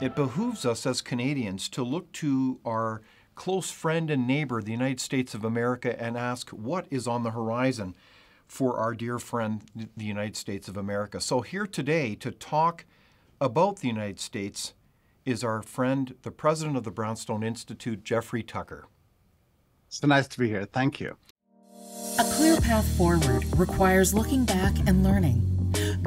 It behooves us as Canadians to look to our close friend and neighbor, the United States of America, and ask what is on the horizon for our dear friend, the United States of America. So, here today to talk about the United States is our friend, the president of the Brownstone Institute, Jeffrey Tucker. So nice to be here. Thank you. A clear path forward requires looking back and learning.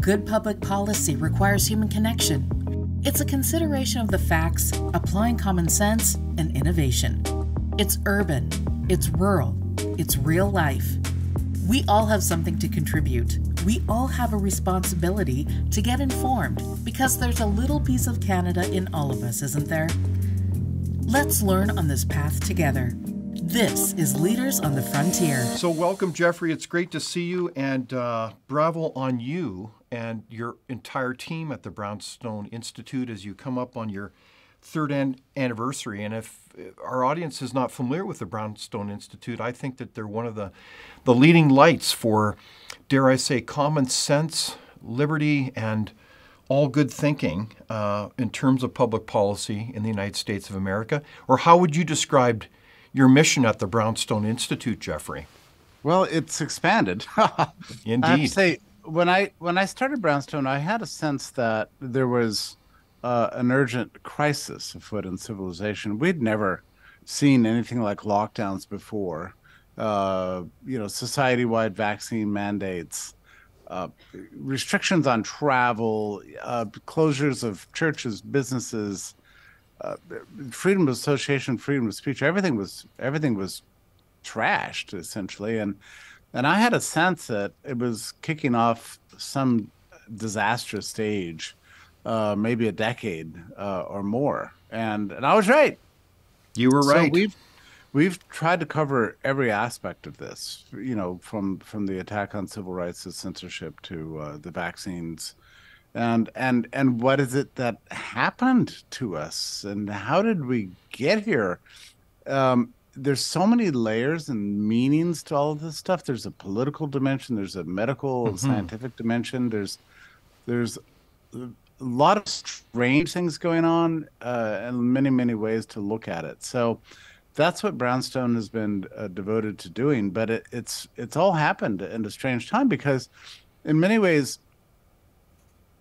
Good public policy requires human connection. It's a consideration of the facts, applying common sense, and innovation. It's urban, it's rural, it's real life. We all have something to contribute. We all have a responsibility to get informed because there's a little piece of Canada in all of us, isn't there? Let's learn on this path together. This is Leaders on the Frontier. So, welcome, Jeffrey. It's great to see you, and uh, bravo on you and your entire team at the Brownstone Institute as you come up on your third an- anniversary. And if our audience is not familiar with the Brownstone Institute, I think that they're one of the, the leading lights for, dare I say, common sense, liberty, and all good thinking uh, in terms of public policy in the United States of America. Or how would you describe your mission at the Brownstone Institute, Jeffrey? Well, it's expanded. Indeed. I have to say, when I when I started Brownstone, I had a sense that there was uh, an urgent crisis afoot in civilization. We'd never seen anything like lockdowns before. Uh, you know, society-wide vaccine mandates, uh, restrictions on travel, uh, closures of churches, businesses, uh, freedom of association, freedom of speech. Everything was everything was trashed essentially, and and I had a sense that it was kicking off some disastrous stage, uh, maybe a decade uh, or more. And and I was right. You were right. So we've we've tried to cover every aspect of this. You know, from from the attack on civil rights to censorship to uh, the vaccines, and and and what is it that happened to us, and how did we get here? Um, there's so many layers and meanings to all of this stuff. There's a political dimension, there's a medical and Mhm. scientific dimension, there's there's a lot of strange things going on, uh, and many many ways to look at it. So that's what Brownstone has been uh, devoted to doing. But it, it's it's all happened in a strange time because, in many ways,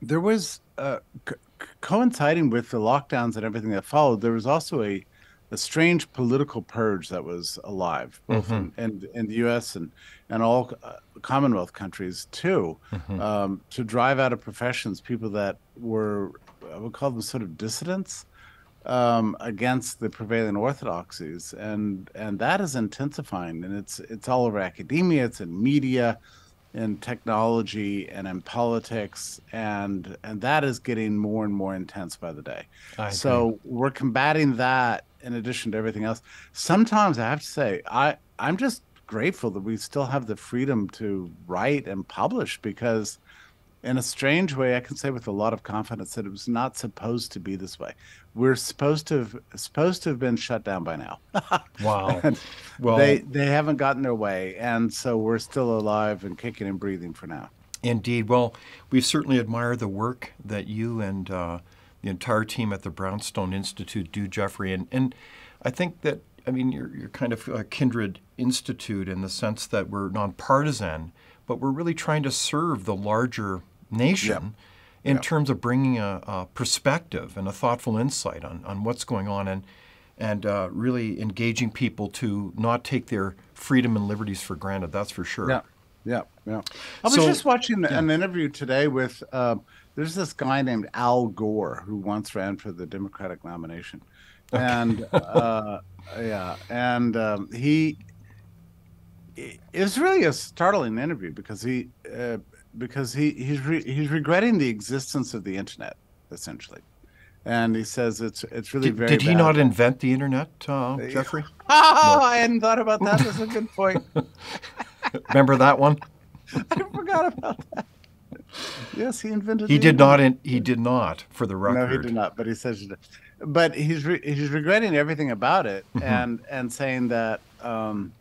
there was uh, co- coinciding with the lockdowns and everything that followed. There was also a a strange political purge that was alive, both in, in, in the U.S. and and all uh, Commonwealth countries too, um, to drive out of professions people that were I would call them sort of dissidents um, against the prevailing orthodoxies, and and that is intensifying, and it's it's all over academia, it's in media, in technology, and in politics, and and that is getting more and more intense by the day. I agree. so we're combating that in addition to everything else. Sometimes I have to say, I I'm just grateful that we still have the freedom to write and publish because in a strange way, I can say with a lot of confidence that it was not supposed to be this way. We're supposed to have supposed to have been shut down by now. Wow. And Well, they they haven't gotten their way, and so we're still alive and kicking and breathing for now. Indeed. Well, we certainly admire the work that you and uh, the entire team at the Brownstone Institute do, Jeffrey. And, and I think that, I mean, you're, you're kind of a kindred institute in the sense that we're nonpartisan, but we're really trying to serve the larger nation in terms of bringing a, a perspective and a thoughtful insight on, on what's going on and, and uh, really engaging people to not take their freedom and liberties for granted. That's for sure. Yeah, yeah, yeah. I was So- just watching an interview today with uh, there's this guy named Al Gore who once ran for the Democratic nomination, and uh, yeah, and um, he it was really a startling interview because he uh, because he he's re- he's regretting the existence of the internet essentially, and he says it's it's really Did, very. did he bad. not invent the internet, uh, Jeffrey? Oh, I hadn't thought about that. That's a good point. Remember that one? I forgot about that. Yes, he invented. He the did not. In, he did not. For the record. No, he did not. But he says, he did. but he's re- he's regretting everything about it, Mm-hmm. and and saying that um,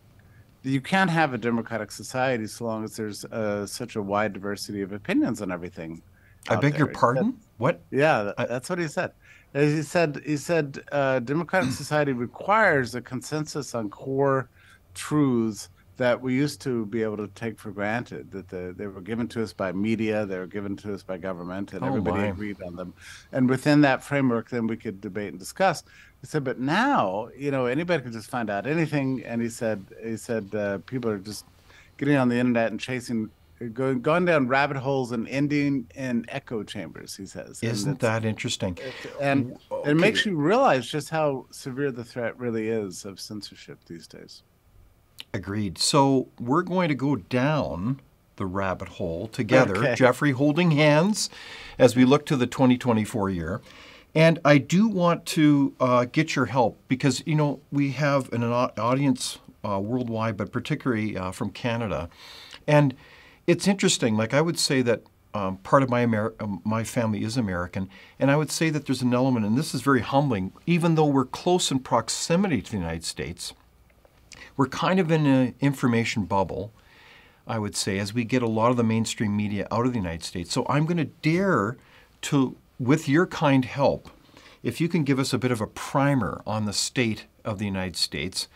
you can't have a democratic society so long as there's uh, such a wide diversity of opinions on everything, I beg your pardon? What? Yeah, that's what he said. He said he said uh, democratic society requires a consensus on core truths that we used to be able to take for granted that the, they were given to us by media they were given to us by government and Oh, everybody my. agreed on them and within that framework then we could debate and discuss he said but now you know anybody can just find out anything and he said he said uh, people are just getting on the internet and chasing going going down rabbit holes and ending in echo chambers he says Isn't that interesting? and it makes you realize just how severe the threat really is of censorship these days. Agreed. So we're going to go down the rabbit hole together, Okay. Jeffrey, holding hands as we look to the 2024 year. And I do want to uh, get your help because, you know, we have an audience uh, worldwide, but particularly uh, from Canada. And it's interesting. Like, I would say that um, part of my, Amer- um, my family is American. And I would say that there's an element, and this is very humbling, even though we're close in proximity to the United States, we're kind of in an information bubble, I would say, as we get a lot of the mainstream media out of the United States. So I'm going to dare to, with your kind help, if you can give us a bit of a primer on the state of the United States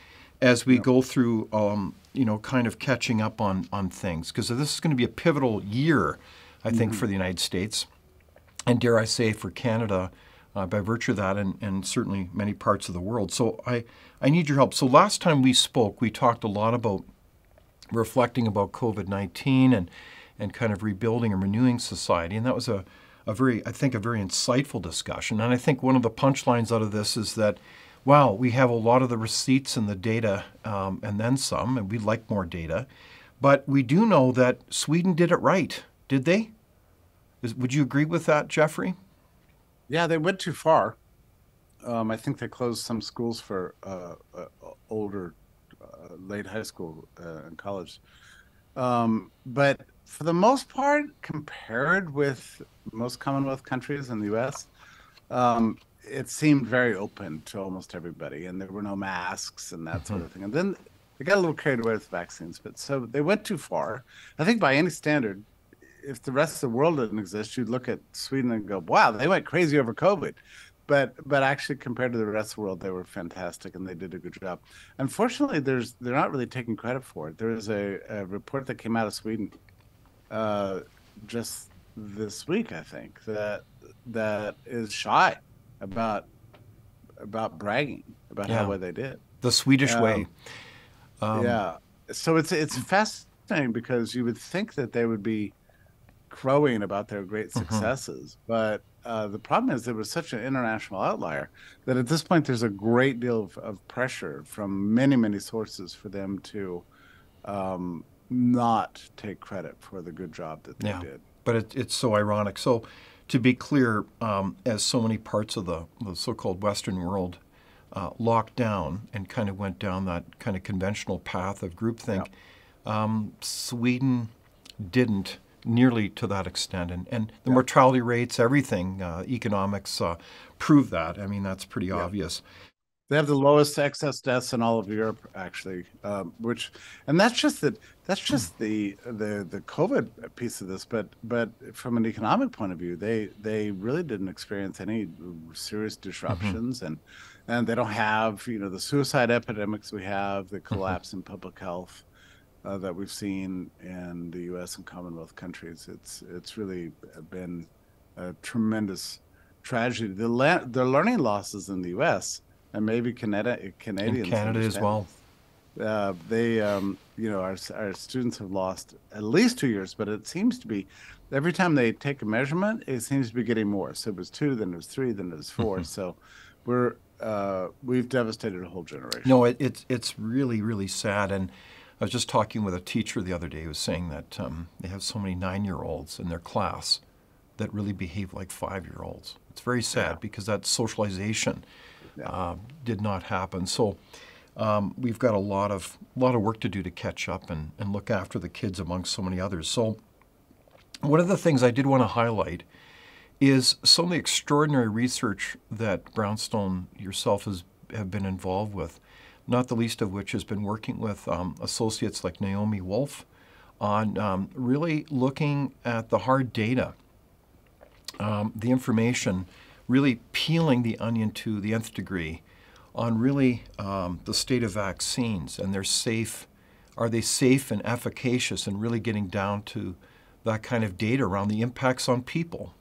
as we go through, um, you know, kind of catching up on, on things. Because this is going to be a pivotal year, I think, for the United States and dare I say for Canada, uh, by virtue of that, and, and certainly many parts of the world. So I, I need your help. So last time we spoke, we talked a lot about reflecting about COVID 19 and, and kind of rebuilding and renewing society. And that was a, a very, I think, a very insightful discussion. And I think one of the punchlines out of this is that, wow, we have a lot of the receipts and the data um, and then some, and we'd like more data. But we do know that Sweden did it right, did they? Is, would you agree with that, Jeffrey? Yeah, they went too far. Um, I think they closed some schools for uh, uh, older, uh, late high school uh, and college. Um, but for the most part, compared with most Commonwealth countries in the U.S., um, it seemed very open to almost everybody, and there were no masks and that sort of thing. And then they got a little carried away with vaccines, but so they went too far. I think by any standard, if the rest of the world didn't exist, you'd look at Sweden and go, "Wow, they went crazy over COVID." But but actually, compared to the rest of the world, they were fantastic and they did a good job. Unfortunately, there's they're not really taking credit for it. There is a, a report that came out of Sweden uh, just this week, I think, that that is shy about about bragging about Yeah. how well they did. The Swedish Um, way. Um, yeah. So it's it's fascinating because you would think that they would be crowing about their great Mm-hmm. successes, but uh, the problem is it was such an international outlier that at this point there's a great deal of, of pressure from many many sources for them to um, not take credit for the good job that they Yeah. did. But it, it's so ironic. So, to be clear, um, as so many parts of the, the so called Western world uh, locked down and kind of went down that kind of conventional path of groupthink, um, Sweden didn't nearly to that extent. And, and the mortality rates, everything, uh, economics uh, prove that. I mean, that's pretty obvious. They have the lowest excess deaths in all of Europe, actually. Um, which, and that's just the that's just the the the COVID piece of this. But but from an economic point of view, they they really didn't experience any serious disruptions, and and they don't have you know the suicide epidemics we have, the collapse in public health uh, that we've seen in the U.S. and Commonwealth countries. It's it's really been a tremendous tragedy. The le- the learning losses in the U.S. and maybe Canada, Canadians, In Canada as well. Uh, they, um, you know, our our students have lost at least two years, but it seems to be every time they take a measurement, it seems to be getting more. So it was two, then it was three, then it was 4 So we're uh, we've devastated a whole generation. No, it, it's it's really really sad. And I was just talking with a teacher the other day who was saying that um, they have so many nine-year-olds in their class that really behave like five-year-olds. It's very sad because that socialization uh, did not happen. So um, we've got a lot of lot of work to do to catch up and, and look after the kids amongst so many others. So one of the things I did want to highlight is some of the extraordinary research that Brownstone yourself has have been involved with, not the least of which has been working with um, associates like Naomi Wolf on um, really looking at the hard data um, the information, really peeling the onion to the nth degree on really um, the state of vaccines and their safe. Are they safe and efficacious, and really getting down to that kind of data around the impacts on people?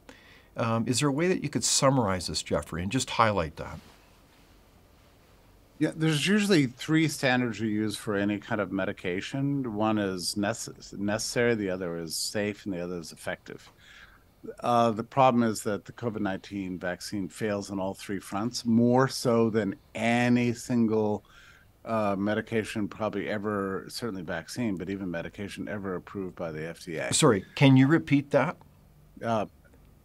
Um, is there a way that you could summarize this, Jeffrey, and just highlight that? Yeah, there's usually three standards you use for any kind of medication. One is necess- necessary, the other is safe, and the other is effective. Uh, the problem is that the COVID 19 vaccine fails on all three fronts, more so than any single uh, medication, probably ever, certainly vaccine, but even medication ever approved by the FDA. Sorry, can you repeat that? Uh,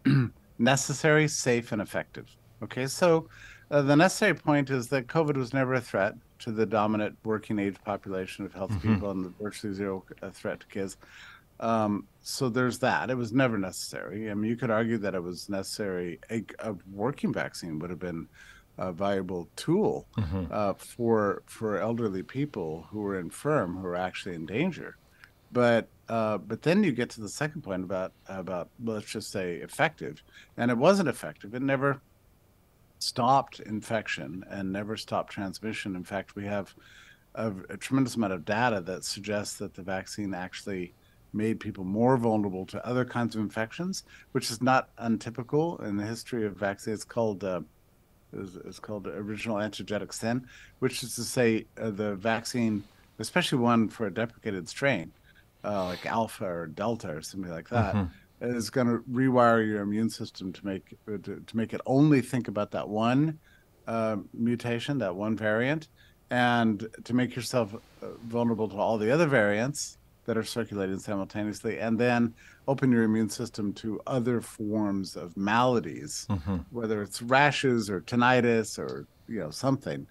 necessary, safe, and effective. Okay, so uh, the necessary point is that COVID was never a threat to the dominant working age population of healthy mm-hmm. people and virtually zero uh, threat to kids. Um, so there's that. It was never necessary. I mean, you could argue that it was necessary. A, a working vaccine would have been a valuable tool mm-hmm. uh, for for elderly people who were infirm, who were actually in danger. But uh, but then you get to the second point about about let's just say effective, and it wasn't effective. It never stopped infection and never stopped transmission. In fact, we have a, a tremendous amount of data that suggests that the vaccine actually made people more vulnerable to other kinds of infections, which is not untypical in the history of vaccines. It's called uh, it's, called original antigenic sin, which is to say uh, the vaccine, especially one for a deprecated strain, uh, like alpha or delta or something like that, mm-hmm. Is going to rewire your immune system to make uh, to, to, make it only think about that one uh, mutation, that one variant, and to make yourself uh, vulnerable to all the other variants that are circulating simultaneously, and then open your immune system to other forms of maladies, mm-hmm. whether it's rashes or tinnitus or you know something.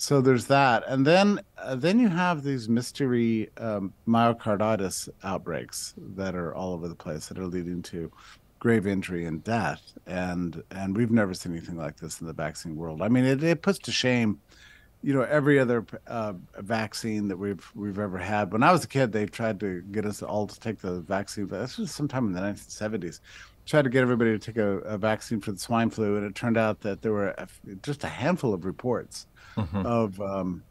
So there's that, and then uh, then you have these mystery um, myocarditis outbreaks that are all over the place that are leading to grave injury and death, and and we've never seen anything like this in the vaccine world. I mean, it, it puts to shame you know every other uh, vaccine that we've we've ever had. When I was a kid, they tried to get us all to take the vaccine. This was sometime in the 1970s. Tried to get everybody to take a, a vaccine for the swine flu, and it turned out that there were just a handful of reports mm-hmm. of um,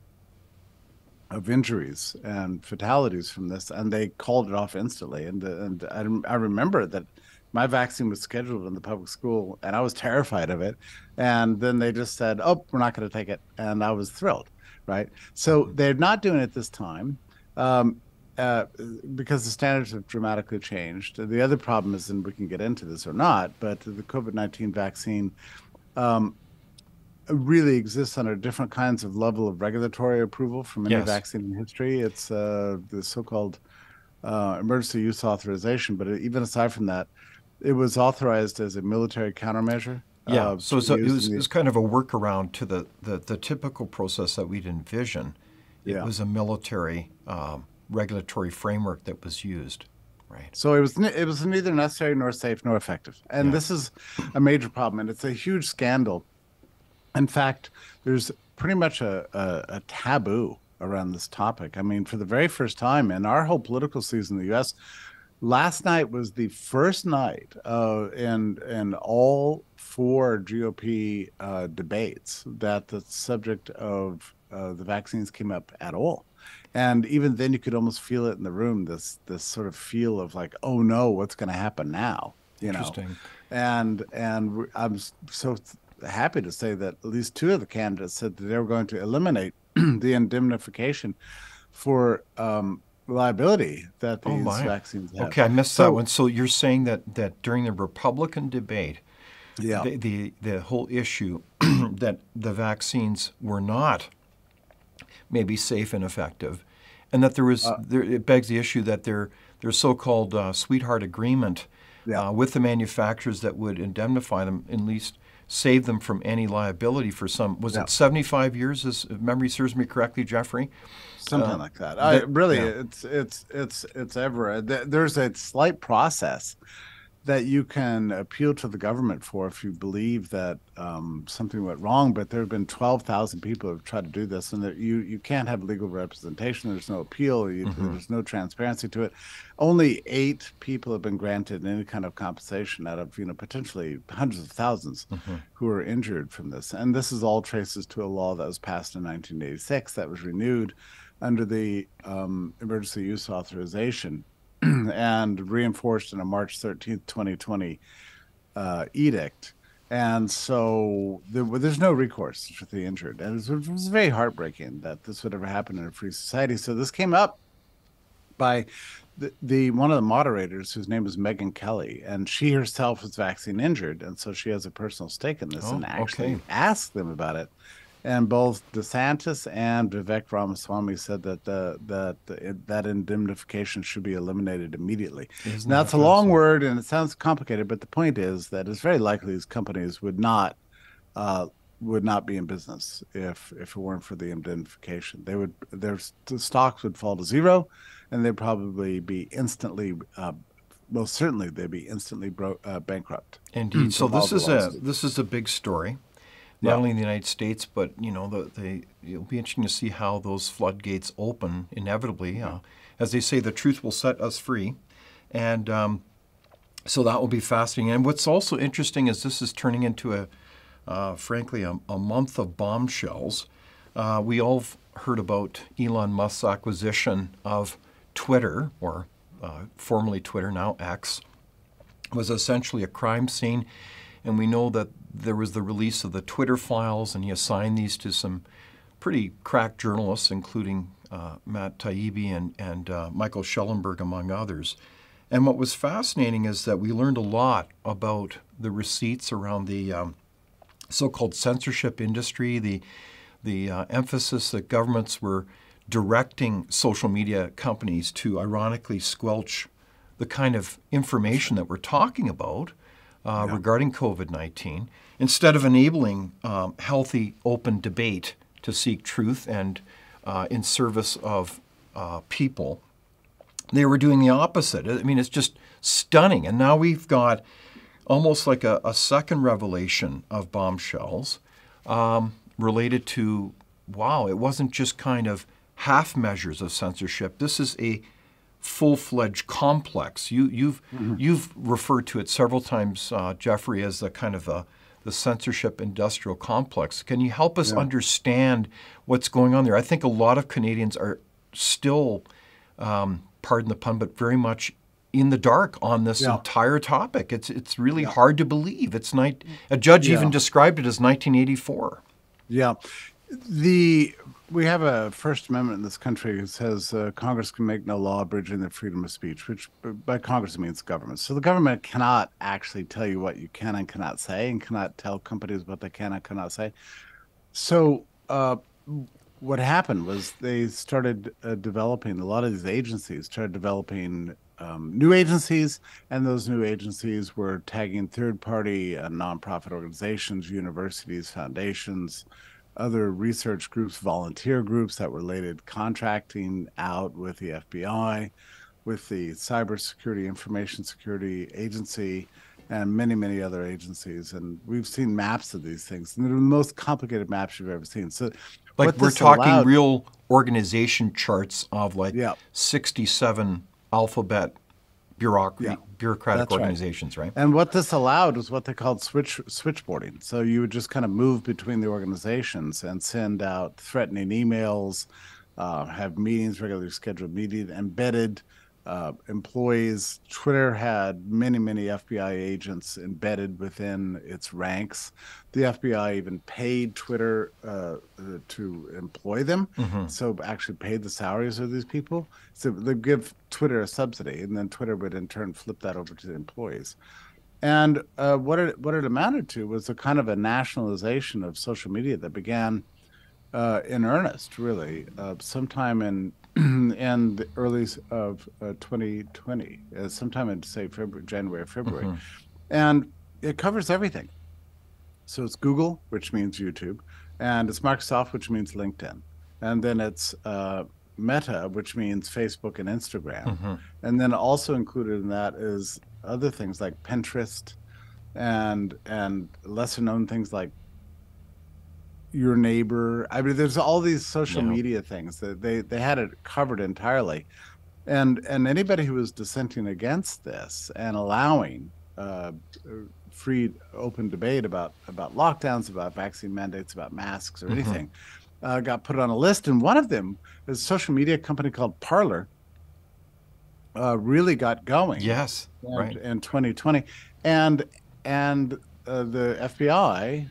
of injuries and fatalities from this, and they called it off instantly. And and I, I remember that my vaccine was scheduled in the public school and I was terrified of it. And then they just said, oh, we're not going to take it. And I was thrilled, right? So mm-hmm. they're not doing it this time. Um, uh, because the standards have dramatically changed. The other problem is, and we can get into this or not, but the COVID 19 vaccine um, really exists under different kinds of level of regulatory approval from any yes. vaccine in history. It's uh, the so called uh, emergency use authorization. But even aside from that, it was authorized as a military countermeasure. Yeah, uh, so, so it, was, the, it was kind of a workaround to the, the, the typical process that we'd envision. It yeah. was a military um, regulatory framework that was used. Right. So it was it was neither necessary nor safe nor effective, and yeah. this is a major problem, and it's a huge scandal. In fact, there's pretty much a, a, a taboo around this topic. I mean, for the very first time in our whole political season in the U.S., last night was the first night uh, in in all four GOP uh, debates that the subject of uh, the vaccines came up at all. And even then, you could almost feel it in the room. This this sort of feel of like, oh no, what's going to happen now? You know. And and I'm so happy to say that at least two of the candidates said that they were going to eliminate the indemnification for um, liability that oh, these oh vaccines have. Okay, I missed so, that one. So you're saying that that during the Republican debate, yeah. the, the, the whole issue that the vaccines were not maybe safe and effective, and that there was uh, there, it begs the issue that there there's so-called uh, sweetheart agreement yeah. uh, with the manufacturers that would indemnify them at least save them from any liability for some. Was it 75 years, as memory serves me correctly, Jeffrey? Something uh, like that. I, really, yeah. it's it's it's it's ever. There's a slight process that you can appeal to the government for if you believe that um, something went wrong. But there have been 12,000 people who have tried to do this, and that you you can't have legal representation. There's no appeal. You, mm-hmm. There's no transparency to it. Only eight people have been granted any kind of compensation out of you know potentially hundreds of 1000s mm-hmm. who are injured from this. And this is all traces to a law that was passed in 1986 that was renewed under the um, emergency use authorization and reinforced in a March 13th, 2020 uh, edict. And so there, there's no recourse for the injured. And it was, it was very heartbreaking that this would ever happen in a free society. So this came up by the, the, one of the moderators whose name is Megyn Kelly, and she herself was vaccine injured, and so she has a personal stake in this, oh, and actually okay. asked them about it and both DeSantis and Vivek Ramaswamy said that the, that that indemnification should be eliminated immediately. Now, it's a long word and it sounds complicated, but the point is that it's very likely these companies would not uh, would not be in business if if it weren't for the indemnification. They would their stocks would fall to zero, and they'd probably be instantly. Uh, most certainly, they'd be instantly bro- uh, bankrupt. Indeed. so this is a this is a big story not only in the United States, but you know, the, the, it'll be interesting to see how those floodgates open inevitably. Uh, as they say, the truth will set us free, and um, so that will be fascinating. And what's also interesting is this is turning into a, uh, frankly, a, a, month of bombshells. Uh, we all heard about Elon Musk's acquisition of Twitter, or uh, formerly Twitter, now X, was essentially a crime scene and we know that there was the release of the Twitter files, and he assigned these to some pretty crack journalists, including uh, Matt Taibbi and, and uh, Michael Shellenberger, among others. And what was fascinating is that we learned a lot about the receipts around the um, so-called censorship industry, the the uh, emphasis that governments were directing social media companies to ironically squelch the kind of information that we're talking about uh, yeah. regarding COVID 19 instead of enabling um, healthy, open debate to seek truth and uh, in service of uh, people. They were doing the opposite. I mean, it's just stunning. And now we've got almost like a, a second revelation of bombshells um, related to wow, it wasn't just kind of half measures of censorship. This is a full-fledged complex. You, you've mm-hmm. you've referred to it several times, uh, Jeffrey, as the kind of the, the censorship industrial complex. Can you help us yeah. understand what's going on there? I think a lot of Canadians are still, um, pardon the pun, but very much in the dark on this yeah. entire topic. It's it's really yeah. hard to believe. It's night. A judge even described it as 1984. Yeah, the we have a First Amendment in this country that says uh, Congress can make no law abridging the freedom of speech, which by Congress means government. So the government cannot actually tell you what you can and cannot say, and cannot tell companies what they can and cannot say. So uh, what happened was they started uh, developing a lot of these agencies started developing um, new agencies, and those new agencies were tagging third-party uh, nonprofit organizations, universities, foundations other research groups, volunteer groups that related contracting out with the FBI, with the Cybersecurity Information Security Agency, and many, many other agencies. And we've seen maps of these things, and they're the most complicated maps you've ever seen. So, like we're talking allowed, real organization charts of like yeah. 67 alphabet bureauc- yeah, bureaucratic organizations, right. right. And what this allowed was what they called switch switchboarding. So you would just kind of move between the organizations and send out threatening emails, uh, have meetings, regularly scheduled meetings, embedded uh, employees. Twitter had many, many FBI agents embedded within its ranks. The FBI even paid Twitter uh, to employ them, mm-hmm. so actually paid the salaries of these people. So they give Twitter a subsidy, and then Twitter would in turn flip that over to the employees. And uh, what it what it amounted to was a kind of a nationalization of social media that began uh, in earnest, really, uh, sometime in and the early of uh, 2020, uh, sometime in say February, January, February, mm-hmm. and it covers everything. So it's Google, which means YouTube, and it's Microsoft, which means LinkedIn, and then it's uh, Meta, which means Facebook and Instagram, mm-hmm. and then also included in that is other things like Pinterest and and lesser known things like your neighbor. I mean, there's all these social Yeah. media things that they they had it covered entirely, and and anybody who was dissenting against this and allowing uh, free, open debate about about lockdowns, about vaccine mandates, about masks, or anything, uh, got put on a list. And one of them is a social media company called Parler. Uh, really got going Yes. and- Right. in 2020 and and uh, the FBI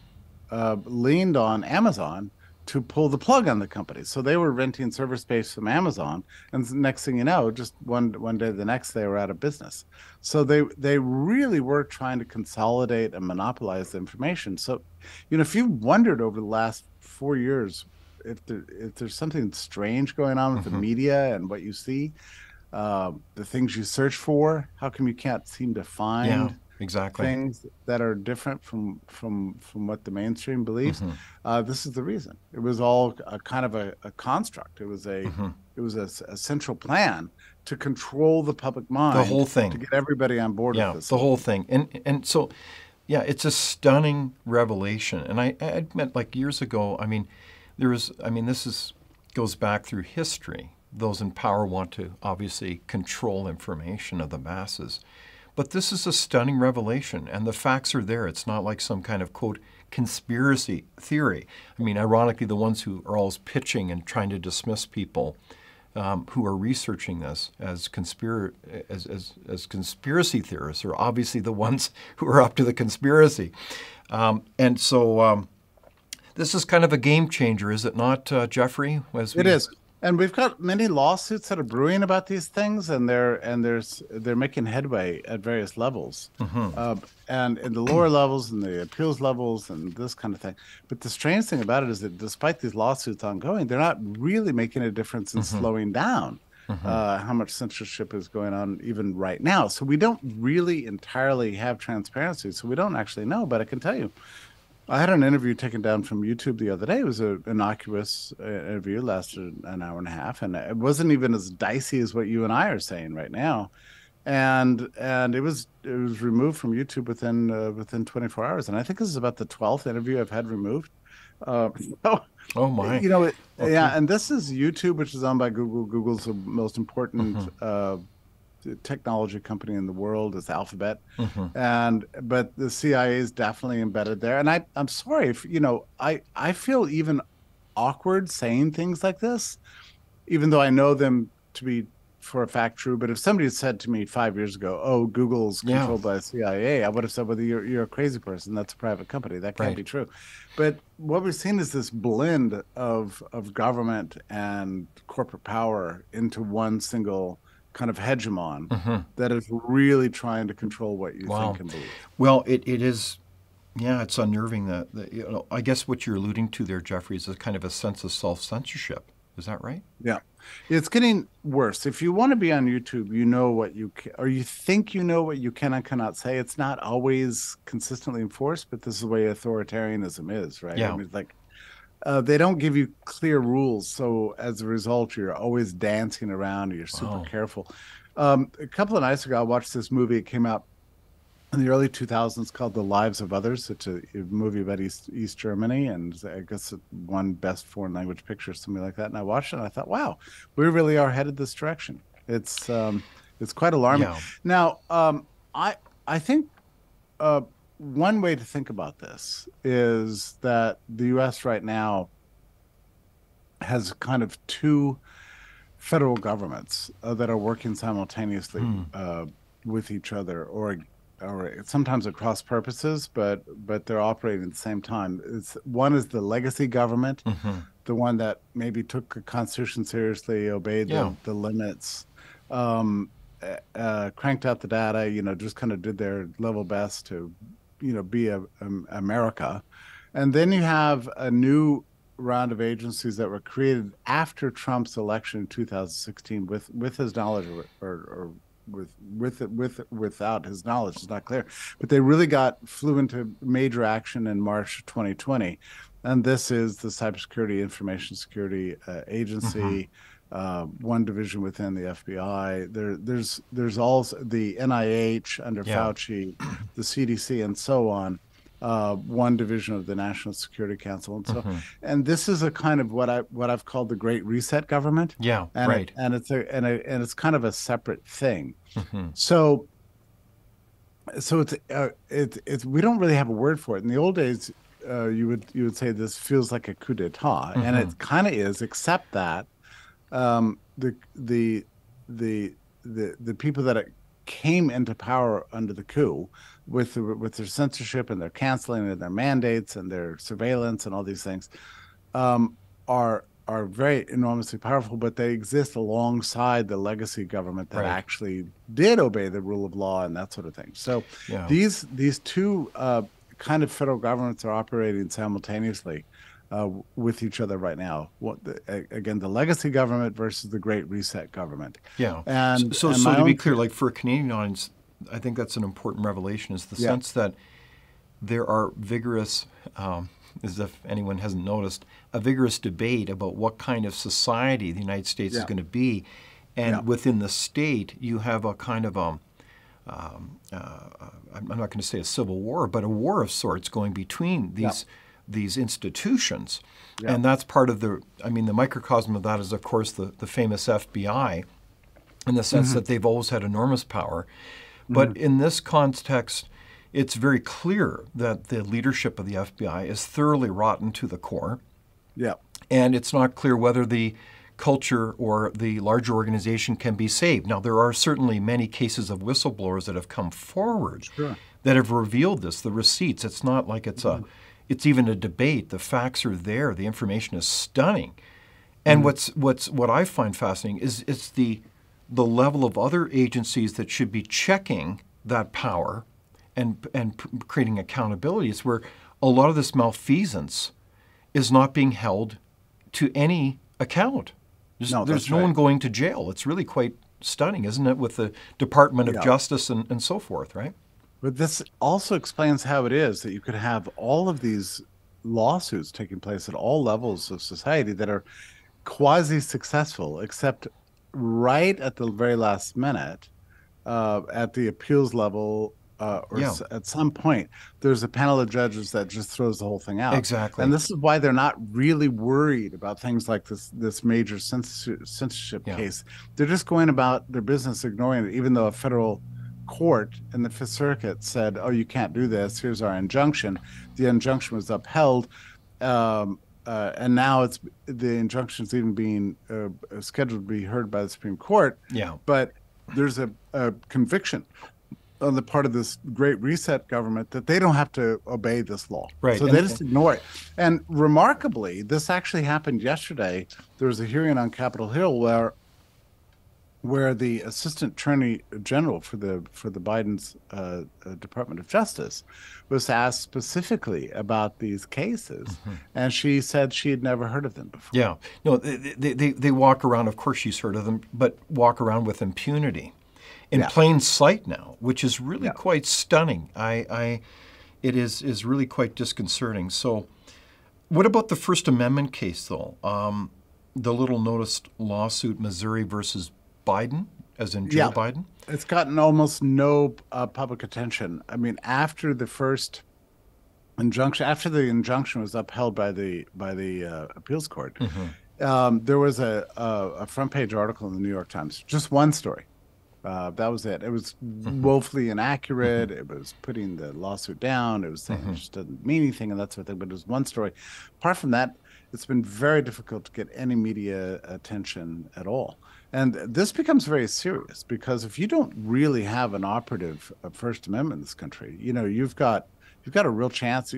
uh, leaned on Amazon to pull the plug on the company. So they were renting server space from Amazon, and the next thing you know, just one one day, the next they were out of business. So they they really were trying to consolidate and monopolize the information. So, you know, if you wondered over the last four years if there, if there's something strange going on with the media and what you see, uh, the things you search for, how come you can't seem to find Yeah. Exactly. things that are different from from from what the mainstream believes? Mm-hmm. Uh, this is the reason. It was all a kind of a, a construct. It was a Mm-hmm. it was a, a central plan to control the public mind, The whole thing. to get everybody on board yeah, with this. the whole thing. And and so, yeah, it's a stunning revelation. And I, I admit, like years ago, I mean, there was, I mean, this is goes back through history. Those in power want to obviously control information of the masses. But this is a stunning revelation, and the facts are there. It's not like some kind of quote conspiracy theory. I mean, ironically, the ones who are always pitching and trying to dismiss people um, who are researching this as, conspir- as, as, as conspiracy theorists are obviously the ones who are up to the conspiracy. Um, and so um, this is kind of a game changer, is it not, uh, Jeffrey? As we- is, and we've got many lawsuits that are brewing about these things, and they're and there's they're making headway at various levels, Mm-hmm. uh, and in the lower levels and the appeals levels and this kind of thing. But the strange thing about it is that despite these lawsuits ongoing, they're not really making a difference in Mm-hmm. slowing down. Uh, how much censorship is going on even right now? So we don't really entirely have transparency. So we don't actually know. But I can tell you, I had an interview taken down from YouTube the other day. It was an innocuous uh, interview, lasted an hour and a half, and it wasn't even as dicey as what you and I are saying right now. And and it was it was removed from YouTube within uh, within 24 hours. And I think this is about the 12th interview I've had removed. Uh, so, Oh, my. you know, it, yeah, and this is YouTube, which is owned by Google. Google's the most important Mm-hmm. uh, technology company in the world. is Alphabet, Mm-hmm. and but the CIA is definitely embedded there. And I, I'm sorry if you know, I, I feel even awkward saying things like this, even though I know them to be for a fact true. But if somebody said to me five years ago, "Oh, Google's Yeah. controlled by the CIA," I would have said, "Well, you're you're a crazy person. That's a private company. That can't Right. be true." But what we've seen is this blend of of government and corporate power into one single kind of hegemon that is really trying to control what you Mm-hmm. Wow. think and believe. Well, it, it is, yeah, it's unnerving that, that, you know, I guess what you're alluding to there, Jeffrey, is a kind of a sense of self censorship. Is that right? Yeah, it's getting worse. If you want to be on YouTube, you know what you can, or you think you know what you can and cannot say. It's not always consistently enforced, but this is the way authoritarianism is, right? Yeah. I mean, like uh, they don't give you clear rules, so as a result, you're always dancing around. You're super Wow. careful. Um, a couple of nights ago, I watched this movie. It came out in the early 2000s called The Lives of Others. It's a, a movie about East, East Germany, and I guess it won Best Foreign Language Picture, something like that. And I watched it, and I thought, wow, we really are headed this direction. It's um, it's quite alarming. Yeah. Now, um, I I think uh, one way to think about this is that the U.S. right now has kind of two federal governments uh, that are working simultaneously uh, with each other, or or sometimes across purposes, but but they're operating at the same time. It's one is the legacy government, the one that maybe took the Constitution seriously, obeyed Yeah. the, the limits, um, uh, cranked out the data, you know, just kind of did their level best to, you know, be a, um, America, and then you have a new round of agencies that were created after Trump's election in 2016 with with his knowledge or, or, or with with with without his knowledge. It's not clear. But they really got flew into major action in March of 2020 and this is the cybersecurity information security uh, agency uh, one division within the FBI. There, there's there's also the NIH under Yeah. Fauci, the CDC, and so on. Uh, one division of the National Security Council, and so Mm-hmm. and this is a kind of what I what I've called the Great Reset government. Yeah, and right. It, and it's a and a, and it's kind of a separate thing. Mm-hmm. So so it's uh, it's it's we don't really have a word for it. In the old days, uh, you would you would say this feels like a coup d'état, and Mm-hmm. it kind of is, except that um, the the the the the people that came into power under the coup with the, with their censorship and their canceling and their mandates and their surveillance and all these things um, are are very enormously powerful, but they exist alongside the legacy government that Right. actually did obey the rule of law and that sort of thing. So Yeah. these these two uh, kind of federal governments are operating simultaneously uh, with each other right now. What the, again, the legacy government versus the Great Reset government. Yeah. And so, and so to be clear, like for a Canadian audience, I think that's an important revelation is the Yeah. sense that there are vigorous, um, as if anyone hasn't noticed, a vigorous debate about what kind of society the United States is going to be. And Yeah. within the state, you have a kind of a, um, uh, I'm I'm not going to say a civil war, but a war of sorts going between these these institutions, Yeah. and that's part of the. I mean, the microcosm of that is, of course, the the famous FBI, in the sense mm-hmm. that they've always had enormous power, mm-hmm. but in this context. It's very clear that the leadership of the FBI is thoroughly rotten to the core Yeah. and it's not clear whether the culture or the larger organization can be saved. Now, there are certainly many cases of whistleblowers that have come forward Sure. that have revealed this. The receipts. It's not like it's a, mm-hmm. It's even a debate. The facts are there. The information is stunning. And mm. what's what's what I find fascinating is it's the the level of other agencies that should be checking that power and and creating accountability. It's where a lot of this malfeasance is not being held to any account. There's No, there's no right. one going to jail. It's really quite stunning, isn't it, with the Department of Yeah. Justice and, and so forth, right? But this also explains how it is that you could have all of these lawsuits taking place at all levels of society that are quasi successful, except right at the very last minute, uh, at the appeals level, uh, or Yeah. s- at some point, there's a panel of judges that just throws the whole thing out. Exactly. And this is why they're not really worried about things like this this major censorship, censorship Yeah. case. They're just going about their business, ignoring it, even though a federal court in the Fifth Circuit said, "Oh, you can't do this. Here's our injunction." The injunction was upheld, um, uh, and now it's the injunction's even being uh, scheduled to be heard by the Supreme Court. Yeah. But there's a, a conviction on the part of this Great Reset government that they don't have to obey this law. Right, So they just ignore it. And remarkably, this actually happened yesterday. There was a hearing on Capitol Hill where where the assistant attorney general for the for the Biden's uh, uh, Department of Justice was asked specifically about these cases, Mm-hmm. and she said she had never heard of them before. Yeah. No, they, they, they, they walk around, of course, she's heard of them, but walk around with impunity in Yeah. plain sight now, which is really Yeah. quite stunning. I, I, it is, is really quite disconcerting. So, what about the First Amendment case, though? Um, the little noticed lawsuit, Missouri versus Biden, as in Joe Yeah. Biden? It's gotten almost no uh, public attention. I mean, after the first injunction, after the injunction was upheld by the by the uh, appeals court, Mm-hmm. um, there was a, a a front page article in the New York Times, just one story. Uh, that was it. It was Mm-hmm. woefully inaccurate. It was putting the lawsuit down. It was saying Mm-hmm. it just doesn't mean anything and that sort of thing. But it was one story. Apart from that, it's been very difficult to get any media attention at all. And this becomes very serious because if you don't really have an operative First Amendment in this country, you know, you've got you've got a real chance.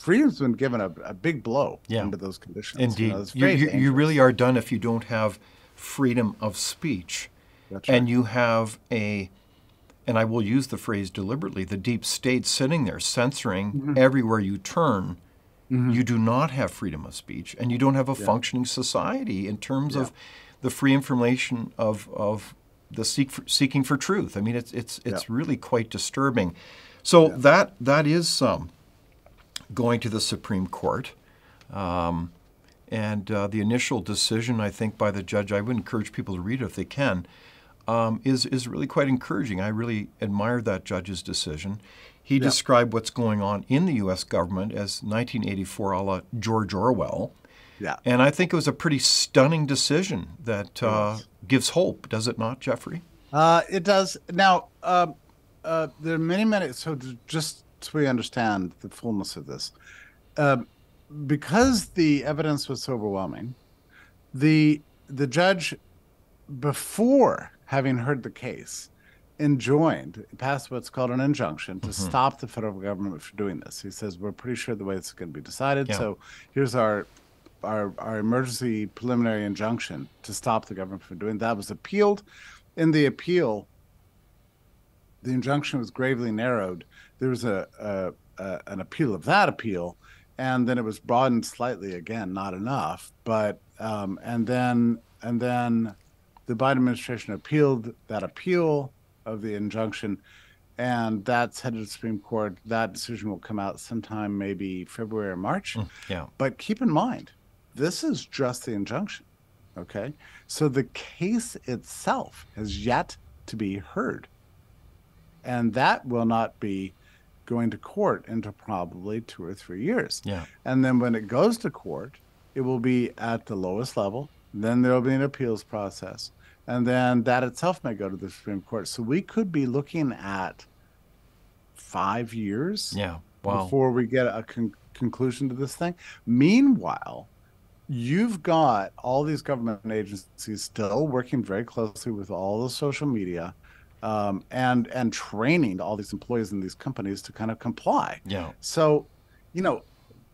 Freedom's been given a, a big blow Yeah. under those conditions. Indeed. You, know, you, you, you really are done if you don't have freedom of speech. That's and you have a, and I will use the phrase deliberately, the deep state sitting there censoring Mm-hmm. everywhere you turn. You do not have freedom of speech, and you don't have a functioning society in terms of the free information of, of the seek for, seeking for truth. I mean, it's it's it's Yeah. really quite disturbing. So that that is um, going to the Supreme Court. Um, And uh, the initial decision, I think, by the judge, I would encourage people to read it if they can, um, is, is really quite encouraging. I really admire that judge's decision. He Yeah. described what's going on in the U.S. government as 1984 a la George Orwell. Yeah. And I think it was a pretty stunning decision that uh, gives hope, does it not, Jeffrey? Uh, it does. Now, um, uh, there are many, many. So, just so we understand the fullness of this, um, because the evidence was so overwhelming, the the judge, before having heard the case, enjoined passed what's called an injunction to stop the federal government from doing this. He says we're pretty sure the way this is going to be decided. Yeah. So, here's our our, our emergency preliminary injunction to stop the government from doing that was appealed. In the appeal, the injunction was gravely narrowed. There was a, a, a an appeal of that appeal, and then it was broadened slightly again, not enough. But um, and then and then the Biden administration appealed that appeal of the injunction, and that's headed to the Supreme Court. That decision will come out sometime, maybe February or March. Yeah. But keep in mind, this is just the injunction. Okay. So the case itself has yet to be heard. And that will not be going to court into probably two or three years. Yeah. And then when it goes to court, it will be at the lowest level. Then there will be an appeals process. And then that itself may go to the Supreme Court. So we could be looking at five years Yeah. Wow. before we get a con- conclusion to this thing. Meanwhile, you've got all these government agencies still working very closely with all the social media um, and and training all these employees in these companies to kind of comply. yeah. So, you know,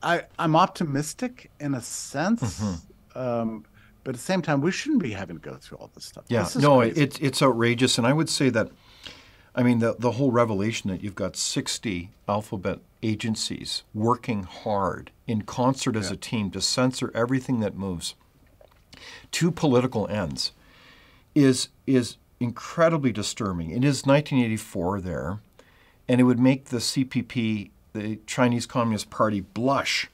I I'm optimistic in a sense, Mm-hmm. um, but at the same time, we shouldn't be having to go through all this stuff. Yeah, This is no, crazy. it's it's outrageous, and I would say that, I mean, the the whole revelation that you've got sixty alphabet agencies working hard in concert as a team to censor everything that moves to political ends is is incredibly disturbing. It is 1984 there, and it would make the CPP, the Chinese Communist Party, blush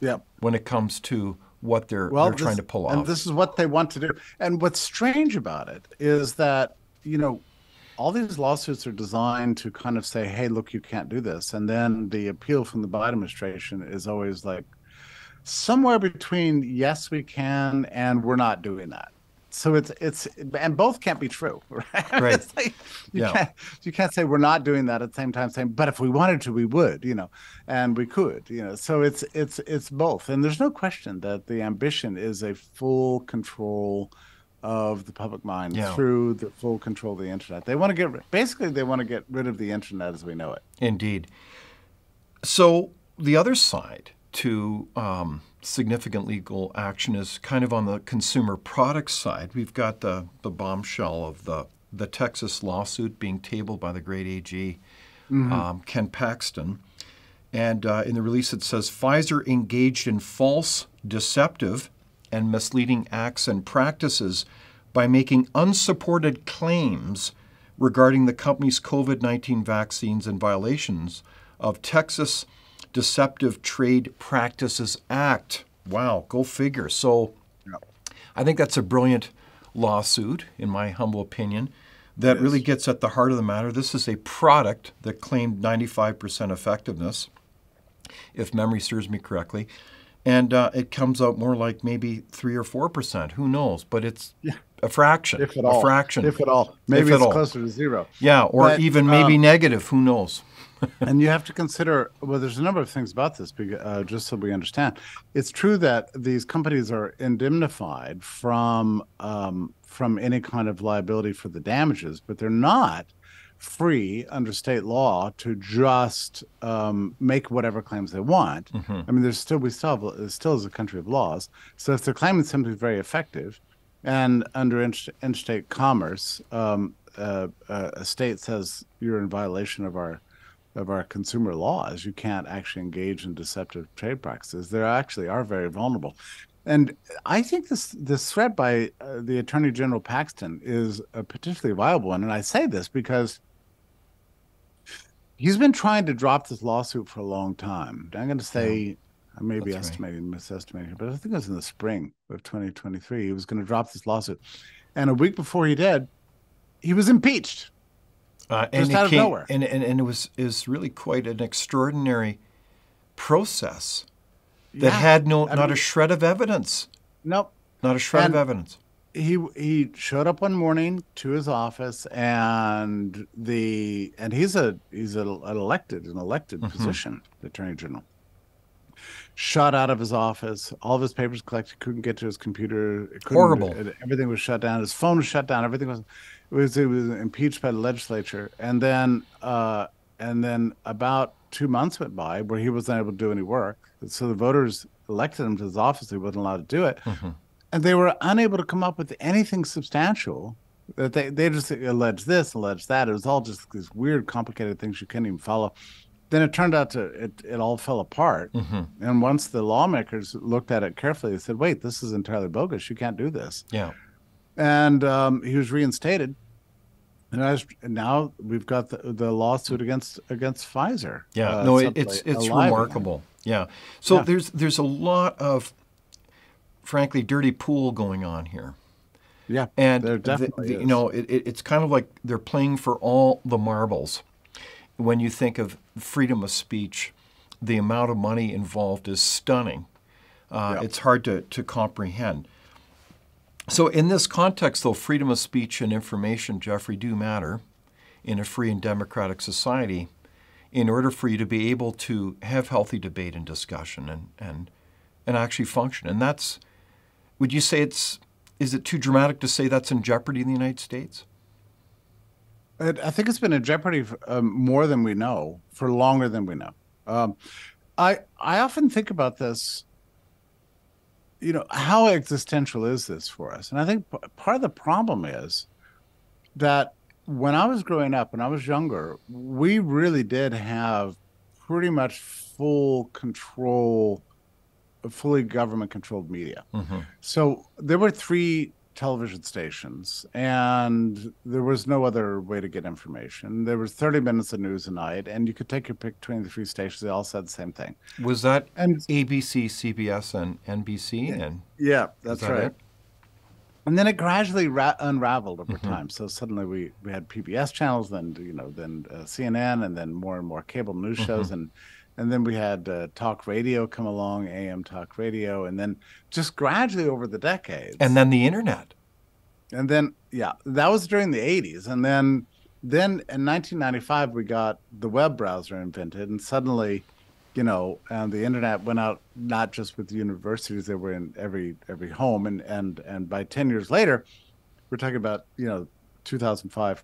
yeah. when it comes to what they're well, they're trying to pull off. and this is what they want to do. And what's strange about it is that you know all these lawsuits are designed to kind of say, "Hey, look, you can't do this," and then the appeal from the Biden administration is always like somewhere between "Yes, we can" and "We're not doing that." So it's it's and both can't be true, right? Right. Like, you Yeah. can't you can't say we're not doing that at the same time saying, but if we wanted to, we would, you know, and we could, you know. So it's it's it's both, and there's no question that the ambition is a full control of the public mind Yeah. through the full control of the internet. They want to get basically they want to get rid of the internet as we know it. Indeed. So the other side to um, significant legal action is kind of on the consumer products side. We've got the, the bombshell of the, the Texas lawsuit being tabled by the great AG, um, Ken Paxton. And uh, in the release, it says Pfizer engaged in false, deceptive, and misleading acts and practices by making unsupported claims regarding the company's COVID 19 vaccines and violations of Texas Deceptive Trade Practices Act. Wow, go figure. So I think that's a brilliant lawsuit, in my humble opinion, that It really gets at the heart of the matter. This is a product that claimed 95% effectiveness, if memory serves me correctly. And uh, it comes out more like maybe 3 or 4%. Who knows? But it's a fraction. If at a all. fraction. If at all. Maybe at it's all. closer to zero. Yeah, or But, even maybe um, negative. Who knows? and you have to consider well there's a number of things about this uh, just so we understand it's true that these companies are indemnified from um, from any kind of liability for the damages but they're not free under state law to just um, make whatever claims they want i mean there's still we still have still is a country of laws so if they're claiming something very effective and under inter- interstate commerce um, uh, uh, a state says you're in violation of our of our consumer laws. You can't actually engage in deceptive trade practices. They actually are very vulnerable. And I think this this threat by uh, the Attorney General Paxton is a particularly viable one. And I say this because he's been trying to drop this lawsuit for a long time. I'm going to say I may be That's right. estimating, misestimating, but I think it was in the spring of 2023. He was going to drop this lawsuit, and a week before he did, he was impeached. Uh, Just and out it of came, nowhere. And, and, and it was is really quite an extraordinary process that Yeah, had no I not mean- a shred of evidence. Nope. Not a shred And- of evidence. He he showed up one morning to his office and the and he's a he's a, an elected an elected position the attorney general. Shot out of his office. All of his papers collected. Couldn't get to his computer. Horrible. it- everything was shut down. His phone was shut down. Everything was it was it was impeached by the legislature. And then uh and then about two months went by where he wasn't able to do any work. So the voters elected him to his office. He wasn't allowed to do it and they were unable to come up with anything substantial. That they they just alleged this alleged that. It was all just these weird complicated things you couldn't even follow. Then it turned out to it, it all fell apart. And once the lawmakers looked at it carefully they said wait this is entirely bogus. You can't do this. Yeah. and um, he was reinstated. And was, now we've got the, the lawsuit against against Pfizer. Yeah, uh, no, it, it's it's alive remarkable. Yeah, so Yeah. there's there's a lot of, frankly, dirty pool going on here, Yeah, and there definitely the- you is. know it, it, it's kind of like they're playing for all the marbles. When you think of freedom of speech, the amount of money involved is stunning. Uh, Yeah. It's hard to to comprehend. So, in this context, though, freedom of speech and information, Jeffrey, do matter in a free and democratic society in order for you to be able to have healthy debate and discussion and, and, and actually function. And that's, would you say it's, is it too dramatic to say that's in jeopardy in the United States? I think it's been in jeopardy for, um, more than we know for longer than we know. Um, I I often think about this. You know, how existential is this for us? And I think part of the problem is that when I was growing up, when I was younger, we really did have pretty much full control, fully government controlled media. Mm-hmm. So there were three television stations, and there was no other way to get information. There was 30 minutes of news a night, and you could take your pick between the three stations. They all said the same thing. Was that And ABC, CBS, and NBC? And yeah, that's that right. it? And then it gradually ra- unraveled over mm-hmm. time. So suddenly we, we had PBS channels, then you know, then uh, CNN, and then more and more cable news mm-hmm. shows, and and then we had uh, talk radio come along, AM talk radio, and then just gradually over the decades, and then the internet. and then yeah that was during the 80s and then then in 1995 we got the web browser invented and suddenly you know and the internet went out not just with universities they were in every every home and and and by 10 years later we're talking about you know 2005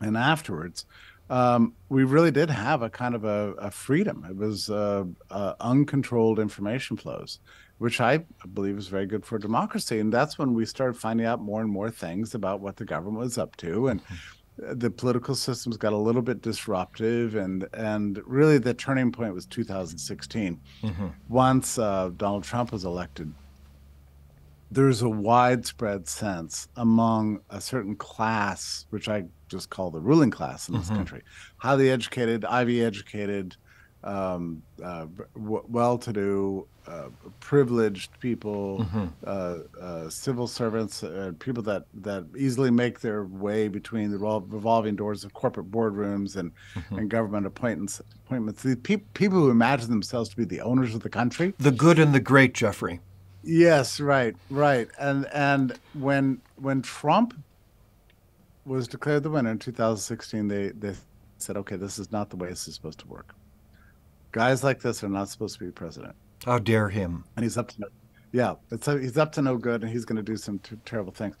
and afterwards um, we really did have a kind of a, a freedom it was uh, uh, uncontrolled information flows which I believe is very good for democracy. And that's when we started finding out more and more things about what the government was up to. And the political systems got a little bit disruptive. And, and really, the turning point was 2016. Once uh, Donald Trump was elected, there's a widespread sense among a certain class, which I just call the ruling class in this country, highly educated, Ivy educated, um, uh, w- well-to-do, uh, privileged people, uh, uh, civil servants, uh, people that that easily make their way between the revolving doors of corporate boardrooms and and government appointments. Appointments. These pe- people who imagine themselves to be the owners of the country. The good and the great, Jeffrey. Yes, right, right. And and when when Trump was declared the winner in 2016, they they said, okay, this is not the way this is supposed to work. Guys like this are not supposed to be president, How dare him? and he's up to no, yeah, it's he's up to no good, and he's going to do some t- terrible things.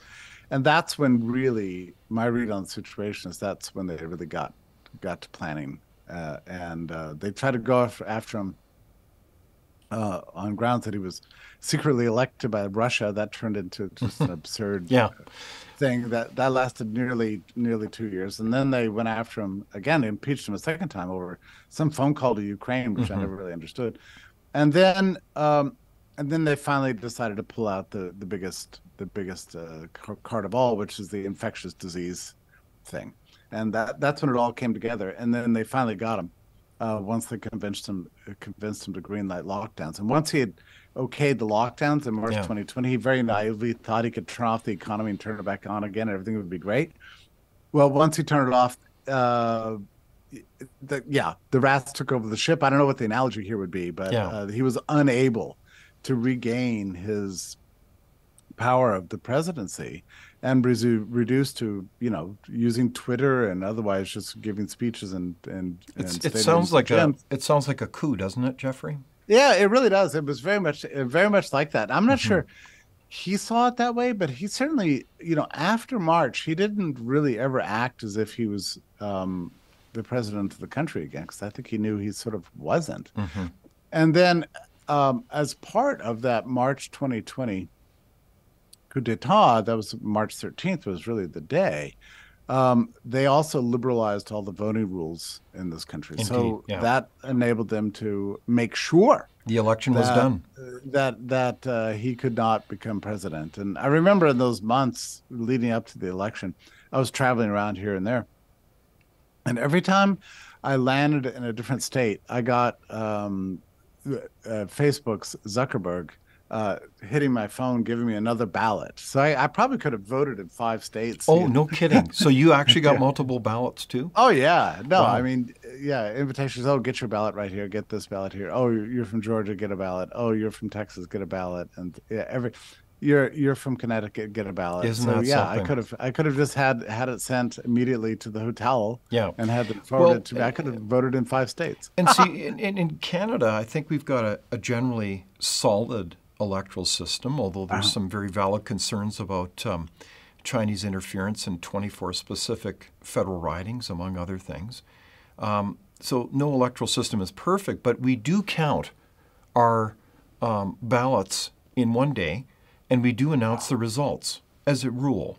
And that's when really my read on the situation is that's when they really got got to planning, uh, and uh, they tried to go after, after him uh, on grounds that he was secretly elected by Russia. That turned into just an absurd Yeah. thing that that lasted nearly nearly two years, and then they went after him again, impeached him a second time over some phone call to Ukraine, which I never really understood, and then um, and then they finally decided to pull out the the biggest the biggest uh, card of all, which is the infectious disease thing, and that that's when it all came together, and then they finally got him. Uh, once they convinced him convinced him to greenlight lockdowns. And once he had okayed the lockdowns in March Yeah. 2020, he very naively thought he could turn off the economy and turn it back on again, and everything would be great. Well, once he turned it off, uh, the, yeah, the rats took over the ship. I don't know what the analogy here would be, but Yeah. uh, he was unable to regain his power of the presidency and resu- reduced to you know using Twitter and otherwise just giving speeches and and, and it sounds like a it sounds like a coup, doesn't it, Jeffrey? Yeah, it really does. It was very much, very much like that. I'm not Mm-hmm. sure he saw it that way, but he certainly, you know, after March, he didn't really ever act as if he was um, the president of the country again, because I think he knew he sort of wasn't. Mm-hmm. And then, um, as part of that March 2020 coup d'état, that was March 13th, was really the day. Um, they also liberalized all the voting rules in this country, so yeah. that enabled them to make sure The election was done. uh, that that uh, he could not become president. And I remember in those months leading up to the election, I was traveling around here and there, and every time I landed in a different state, I got um, uh, Facebook's Zuckerberg uh, hitting my phone, giving me another ballot. So I, I probably could have voted in five states. Oh, no kidding. So you actually got Yeah. multiple ballots too? Oh yeah, no, Wow. I mean, yeah, invitations. Oh, get your ballot right here. Get this ballot here. Oh, you're from Georgia, get a ballot. Oh, you're from Texas, get a ballot. And yeah, every you're you're from Connecticut, get a ballot. Isn't so yeah, something? I could have I could have just had had it sent immediately to the hotel. Yeah. and had them forwarded Well, to me. I could have voted in five states. And see, in, in, in Canada, I think we've got a, a generally solid electoral system, although there's Uh-huh. some very valid concerns about um, Chinese interference in 24 specific federal ridings, among other things. Um, so no electoral system is perfect, but we do count our um, ballots in one day, and we do announce the results as a rule.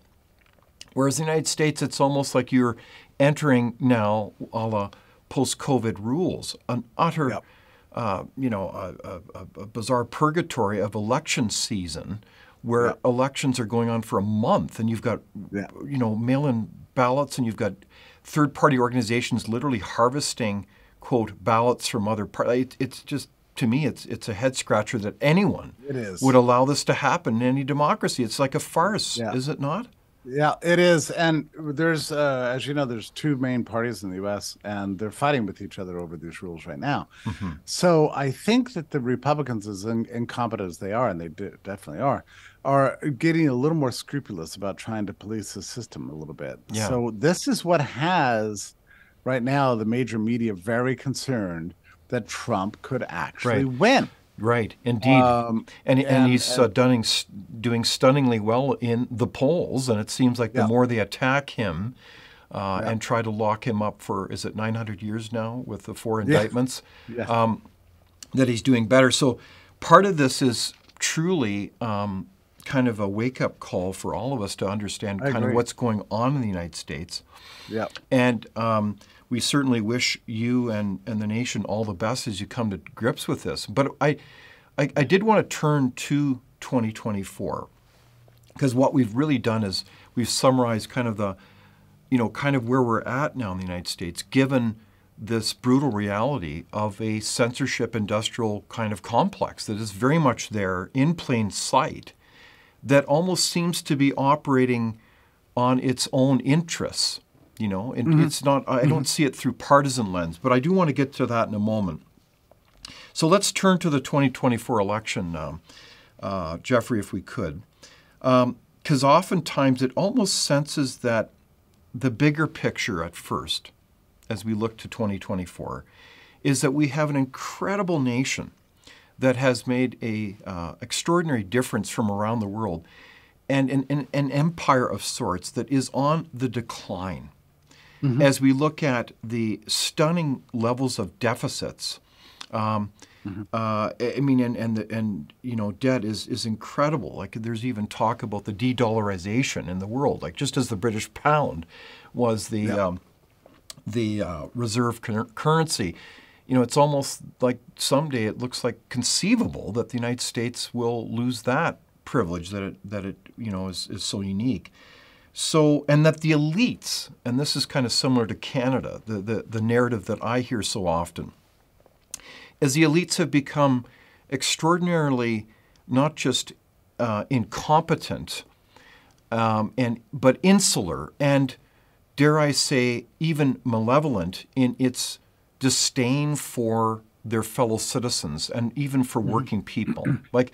Whereas in the United States, it's almost like you're entering now a la post-COVID rules, an utter, Yep. Uh, you know, a, a, a- bizarre purgatory of election season, where Yep. elections are going on for a month, and you've got, Yeah. you know, mail-in ballots, and you've got third-party organizations literally harvesting quote ballots from other parts. It, it's just to me, it's it's a head scratcher that anyone would allow this to happen in any democracy. It's like a farce, Yeah. is it not? Yeah, it is. And there's, uh, as you know, there's two main parties in the U.S. and they're fighting with each other over these rules right now. So I think that the Republicans, as in, incompetent as they are, and they de- definitely are, are getting a little more scrupulous about trying to police the system a little bit. Yeah. So this is what has right now the major media very concerned that Trump could actually Right. win. Right, indeed. Um, and, and, and- he's uh, doing, doing stunningly well in the polls, and it seems like the Yeah. more they attack him uh, and try to lock him up for, is it 900 years now with the four indictments, Yeah. um, that he's doing better. So part of this is truly um, kind of a wake up call for all of us to understand I kind of what's going on in the United States. Yeah. And um, we certainly wish you and, and the nation all the best as you come to grips with this. But I, I, I did want to turn to 2024 because what we've really done is we've summarized kind of the, you know, kind of where we're at now in the United States, given this brutal reality of a censorship industrial kind of complex that is very much there in plain sight, that almost seems to be operating on its own interests. You know, and it's not. I don't see it through partisan lens, but I do want to get to that in a moment. So let's turn to the 2024 election, um, uh, Jeffrey, if we could, because oftentimes it almost senses that the bigger picture at first, as we look to 2024, is that we have an incredible nation that has made a uh, extraordinary difference from around the world, and an, an, an empire of sorts that is on the decline. As we look at the stunning levels of deficits, um, uh, I I mean, and and, the, and you know, debt is is incredible. Like there's even talk about the de-dollarization in the world. Like just as the British pound was the um, the uh, reserve cur- currency, you know, it's almost like someday it looks like conceivable that the United States will lose that privilege that it that it you know is is so unique. So, and that the elites, and this is kind of similar to Canada, the, the, the narrative that I hear so often, is the elites have become extraordinarily not just uh, incompetent, um, and but insular and dare I say even malevolent in its disdain for their fellow citizens and even for Mm-hmm. working people. Like,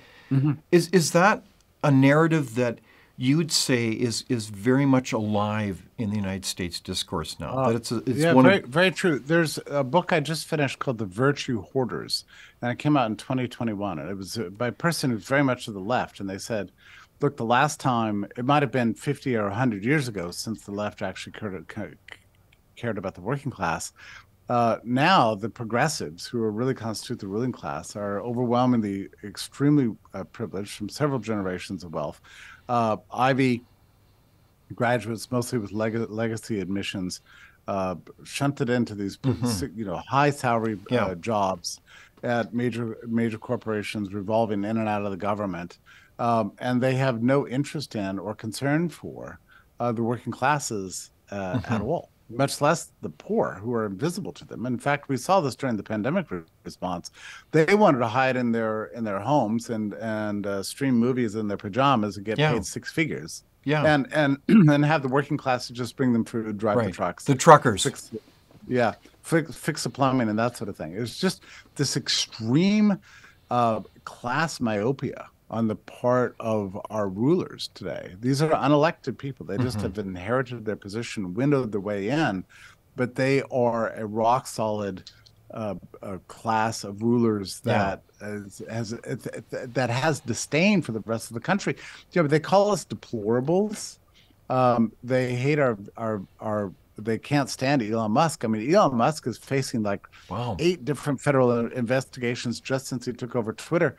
is is that a narrative that you'd say is is very much alive in the United States discourse now? that it's a, it's yeah, one very, of very true. There's a book I just finished called The Virtue Hoarders, and it came out in 2021. And it was uh, by a person who's very much to the left. And they said, look, the last time, it might have been 50 or 100 years ago since the left actually cared, cared about the working class. Uh, now, the progressives, who are really constitute the ruling class, are overwhelmingly extremely uh, privileged from several generations of wealth. Uh, Ivy graduates, mostly with leg- legacy admissions, uh, shunted into these you know high salary Yeah. uh, jobs at major major corporations revolving in and out of the government, um, and they have no interest in or concern for uh, the working classes uh, at all, much less the poor who are invisible to them. In fact, we saw this during the pandemic response. They wanted to hide in their in their homes and and uh, stream movies in their pajamas and get Yeah. paid six figures yeah and and and have the working class to just bring them food, drive the trucks, the truckers. fix, yeah, fix, fix the plumbing and that sort of thing. It's just this extreme uh, class myopia on the part of our rulers today. These are unelected people. They just have inherited their position, windowed their way in, but they are a rock solid uh, a class of rulers Yeah. that has, has it- that has disdain for the rest of the country. Yeah, but they call us deplorables. Um, they hate our our our. They can't stand Elon Musk. I mean, Elon Musk is facing like Wow. eight different federal investigations just since he took over Twitter.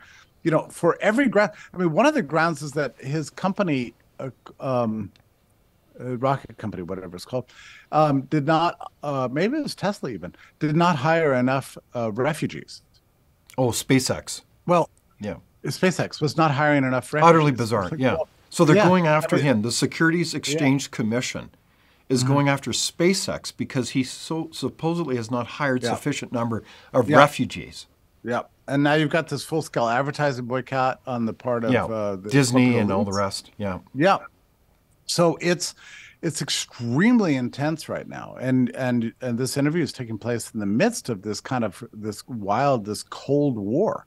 You know, for every ground. I mean, one of the grounds is that his company, uh, um, uh, rocket company, whatever it's called, um, did not. Uh, maybe it was Tesla even did not hire enough uh, refugees. Oh, SpaceX. Well, Yeah. SpaceX was not hiring enough refugees. Utterly bizarre. Like, Yeah. well, So they're yeah, going I after mean- him. The Securities Exchange Commission is Mm-hmm. going after SpaceX because he so supposedly has not hired Yeah. sufficient number of Yeah. refugees. Yeah, and now you've got this full-scale advertising boycott on the part of Yeah. uh, the Disney and all the rest. Yeah. Yeah. So it's it's extremely intense right now, and and and this interview is taking place in the midst of this kind of this wild, this cold war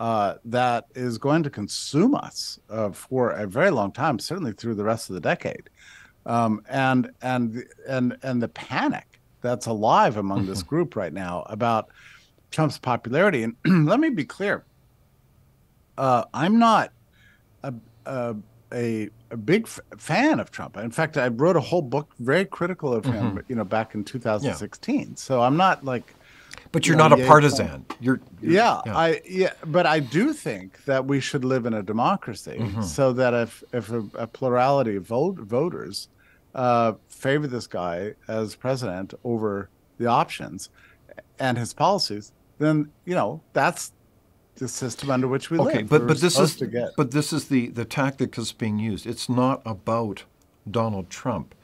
uh, that is going to consume us uh, for a very long time, certainly through the rest of the decade. Um, and and and and the panic that's alive among this group right now about Trump's popularity. And let me be clear. Uh, I'm not a, a, a, a big f- fan of Trump. In fact, I wrote a whole book very critical of him, you know, back in 2016. So I'm not like, But you're Yeah, not a partisan. You're, you're- yeah, I yeah, but I do think that we should live in a democracy, so that if if a, a plurality of vote, voters uh, favor this guy as president over the options and his policies, then you know that's the system under which we Okay, live. but We're but this is to get but this is the the tactic that's being used. It's not about Donald Trump.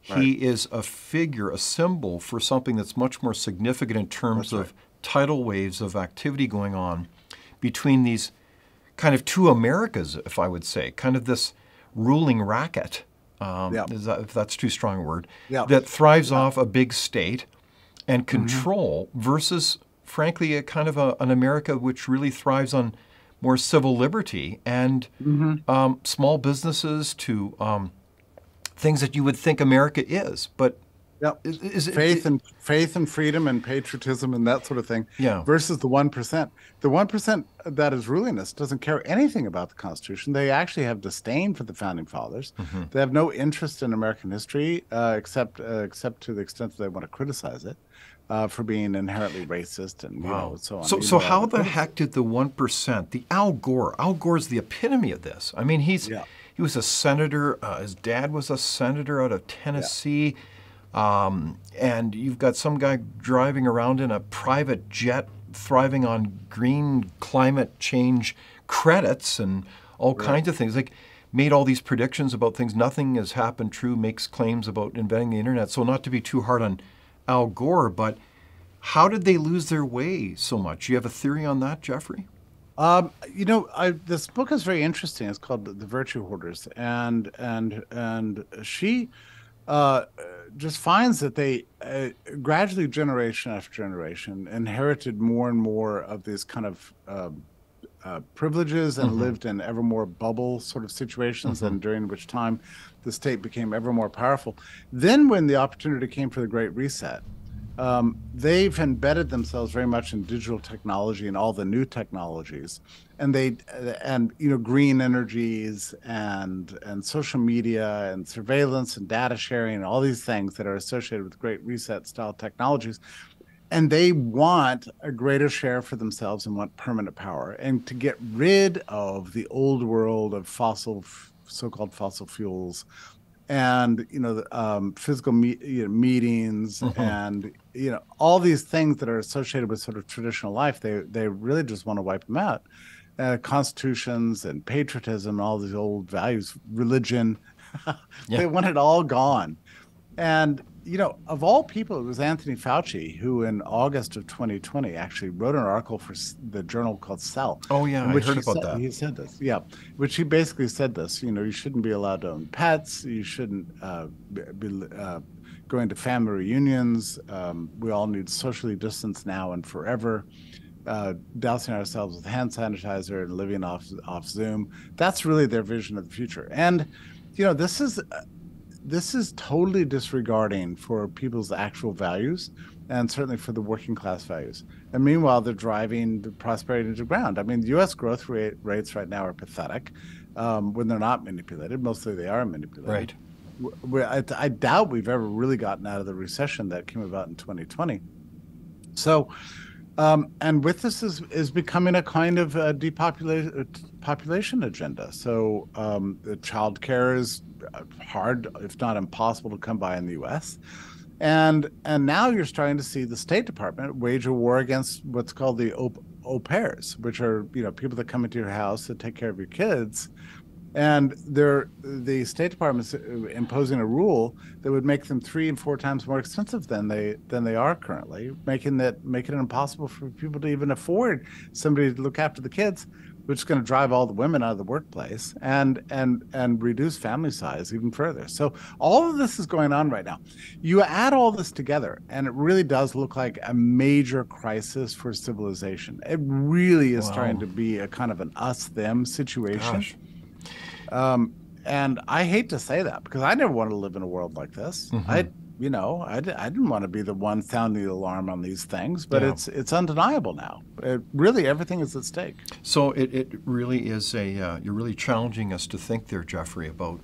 He is a figure, a symbol for something that's much more significant in terms of tidal waves of activity going on between these kind of two Americas, if I would say, kind of this ruling racket. Um, Yeah. that, if that's too strong a word, Yeah. that thrives off a big state and control versus, frankly, a kind of a, an America which really thrives on more civil liberty and um, small businesses to um, things that you would think America is. But Yep. is, is it, faith and faith and freedom and patriotism and that sort of thing. Yeah. Versus the one percent. The one percent that is ruling us doesn't care anything about the Constitution. They actually have disdain for the founding fathers. Mm-hmm. They have no interest in American history, uh, except uh, except to the extent that they want to criticize it uh, for being inherently racist and you know so on. So, so know, how the heck did the one percent, the Al Gore? Al Gore's the epitome of this. I mean, he's Yeah. he was a senator. Uh, his dad was a senator out of Tennessee, um, and you've got some guy driving around in a private jet, thriving on green climate change credits and all kinds of things. Like, made all these predictions about things. Nothing has happened true, makes claims about inventing the internet. So, not to be too hard on Al Gore, but how did they lose their way so much? You have a theory on that, Jeffrey? Um, you know, I, this book is very interesting. It's called "The Virtue Hoarders," and and and she uh, just finds that they uh, gradually, generation after generation, inherited more and more of these kind of um, uh, privileges and mm-hmm. lived in ever more bubble sort of situations, mm-hmm. and during which time the state became ever more powerful. Then, when the opportunity came for the Great Reset, um, they've embedded themselves very much in digital technology and all the new technologies. And they and you know green energies and and social media and surveillance and data sharing and all these things that are associated with great reset style technologies. And they want a greater share for themselves and want permanent power. And to get rid of the old world of fossil so-called fossil fuels and you know um, physical me- you know, meetings mm-hmm. and you know all these things that are associated with sort of traditional life they they really just want to wipe them out uh, constitutions and patriotism and all these old values religion yeah. they want it all gone and you know, of all people, it was Anthony Fauci who, in August of 2020, actually wrote an article for the journal called Cell. Oh yeah, I heard about said, that. He said this, yeah, which he basically said this. You know, you shouldn't be allowed to own pets. You shouldn't uh, be uh, going to family reunions. Um, we all need socially distance now and forever. Uh, dousing ourselves with hand sanitizer and living off off Zoom. That's really their vision of the future. And you know, this is this is totally disregarding for people's actual values and certainly for the working class values. And meanwhile, they're driving the prosperity into the ground. I mean, the U.S. growth rate, rates right now are pathetic um, when they're not manipulated. Mostly they are manipulated. Right. We, I, I, doubt we've ever really gotten out of the recession that came about in 2020. So, um, and with this is, is becoming a kind of depopulation population agenda. So um, the child care is hard, if not impossible, to come by in the U.S. And and now you're starting to see the State Department wage a war against what's called the au, au pairs, which are you know people that come into your house to take care of your kids, and they're the State Department's uh, imposing a rule that would make them three and four times more expensive than they than they are currently, making that making it impossible for people to even afford somebody to look after the kids which is going to drive all the women out of the workplace and and and reduce family size even further. So all of this is going on right now. You add all this together, and it really does look like a major crisis for civilization. It really is wow. trying to be a kind of an us-them situation. Um, and I hate to say that because I never want to live in a world like this. Mm-hmm. I you know, I, I didn't want to be the one sounding the alarm on these things, but yeah. it's it's undeniable now. It, really, everything is at stake. So it, it really is a uh, you're really challenging us to think there, Jeffrey, about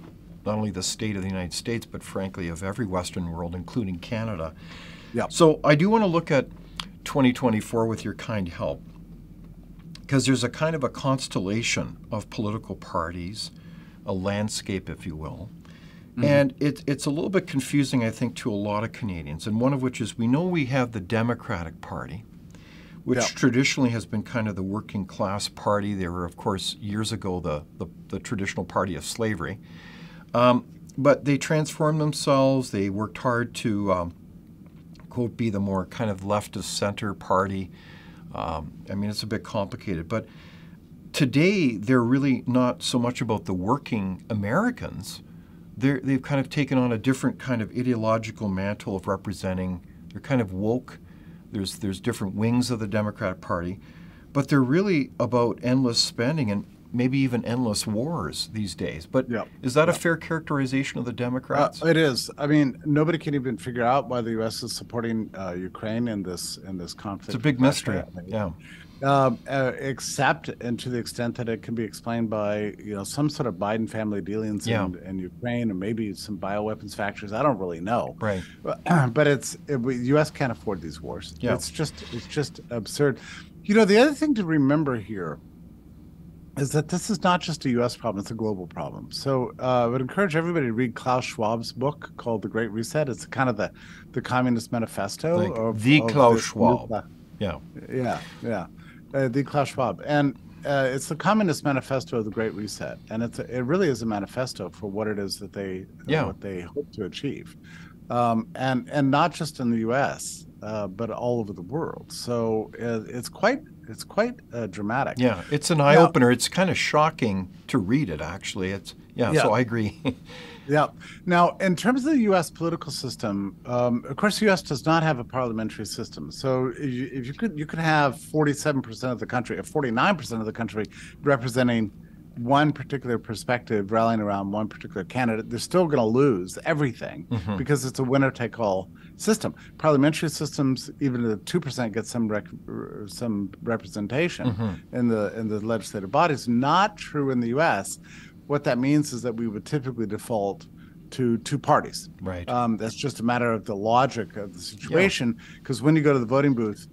not only the state of the United States, but frankly of every Western world, including Canada. Yeah. So I do want to look at 2024 with your kind help, because there's a kind of a constellation of political parties, a landscape, if you will Mm-hmm. And it, it's a little bit confusing, I think, to a lot of Canadians. And one of which is we know we have the Democratic Party, which yeah. traditionally has been kind of the working class party. They were, of course, years ago the, the, the traditional party of slavery. Um, but they transformed themselves. They worked hard to, um, quote, be the more kind of leftist center party. Um, I mean, it's a bit complicated. But today, they're really not so much about the working Americans they've kind of taken on a different kind of ideological mantle of representing. They're kind of woke. There's there's different wings of the Democratic Party, but they're really about endless spending and maybe even endless wars these days. But is that a fair characterization of the Democrats? Uh, it is. I mean, nobody can even figure out why the U.S. is supporting uh, Ukraine in this in this conflict. It's a big mystery. Yeah. Um, uh, except and to the extent that it can be explained by you know some sort of Biden family dealings yeah. in, in, Ukraine or maybe some bioweapons factories. I don't really know. Right. But, it's it, the U.S. can't afford these wars. Yeah. It's just it's just absurd. You know the other thing to remember here is that this is not just a U.S. problem; it's a global problem. So uh, I would encourage everybody to read Klaus Schwab's book called "The Great Reset." It's kind of the the Communist Manifesto like of the Klaus Schwab. yeah, yeah, yeah uh, the Klaus Schwab, and uh, it's the Communist Manifesto of the Great Reset, and it's a, it really is a manifesto for what it is that they Yeah. what they hope to achieve, um, and and not just in the U.S. Uh, but all over the world. So uh, it's quite it's quite uh, dramatic. Yeah, it's an eye opener. It's kind of shocking to read it. Actually, it's yeah. Yeah. So I agree. Yeah. Now, in terms of the U.S. political system, um, of course, the U.S. does not have a parliamentary system. So, if you, if you could, you could have 47 percent of the country, or 49 percent of the country, representing one particular perspective, rallying around one particular candidate. They're still going to lose everything because it's a winner-take-all system. Parliamentary systems, even the two percent get some rec- some representation in the in the legislative bodies. Not true in the U.S. What that means is that we would typically default to two parties. Right. Um, that's just a matter of the logic of the situation. Because when you go to the voting booth,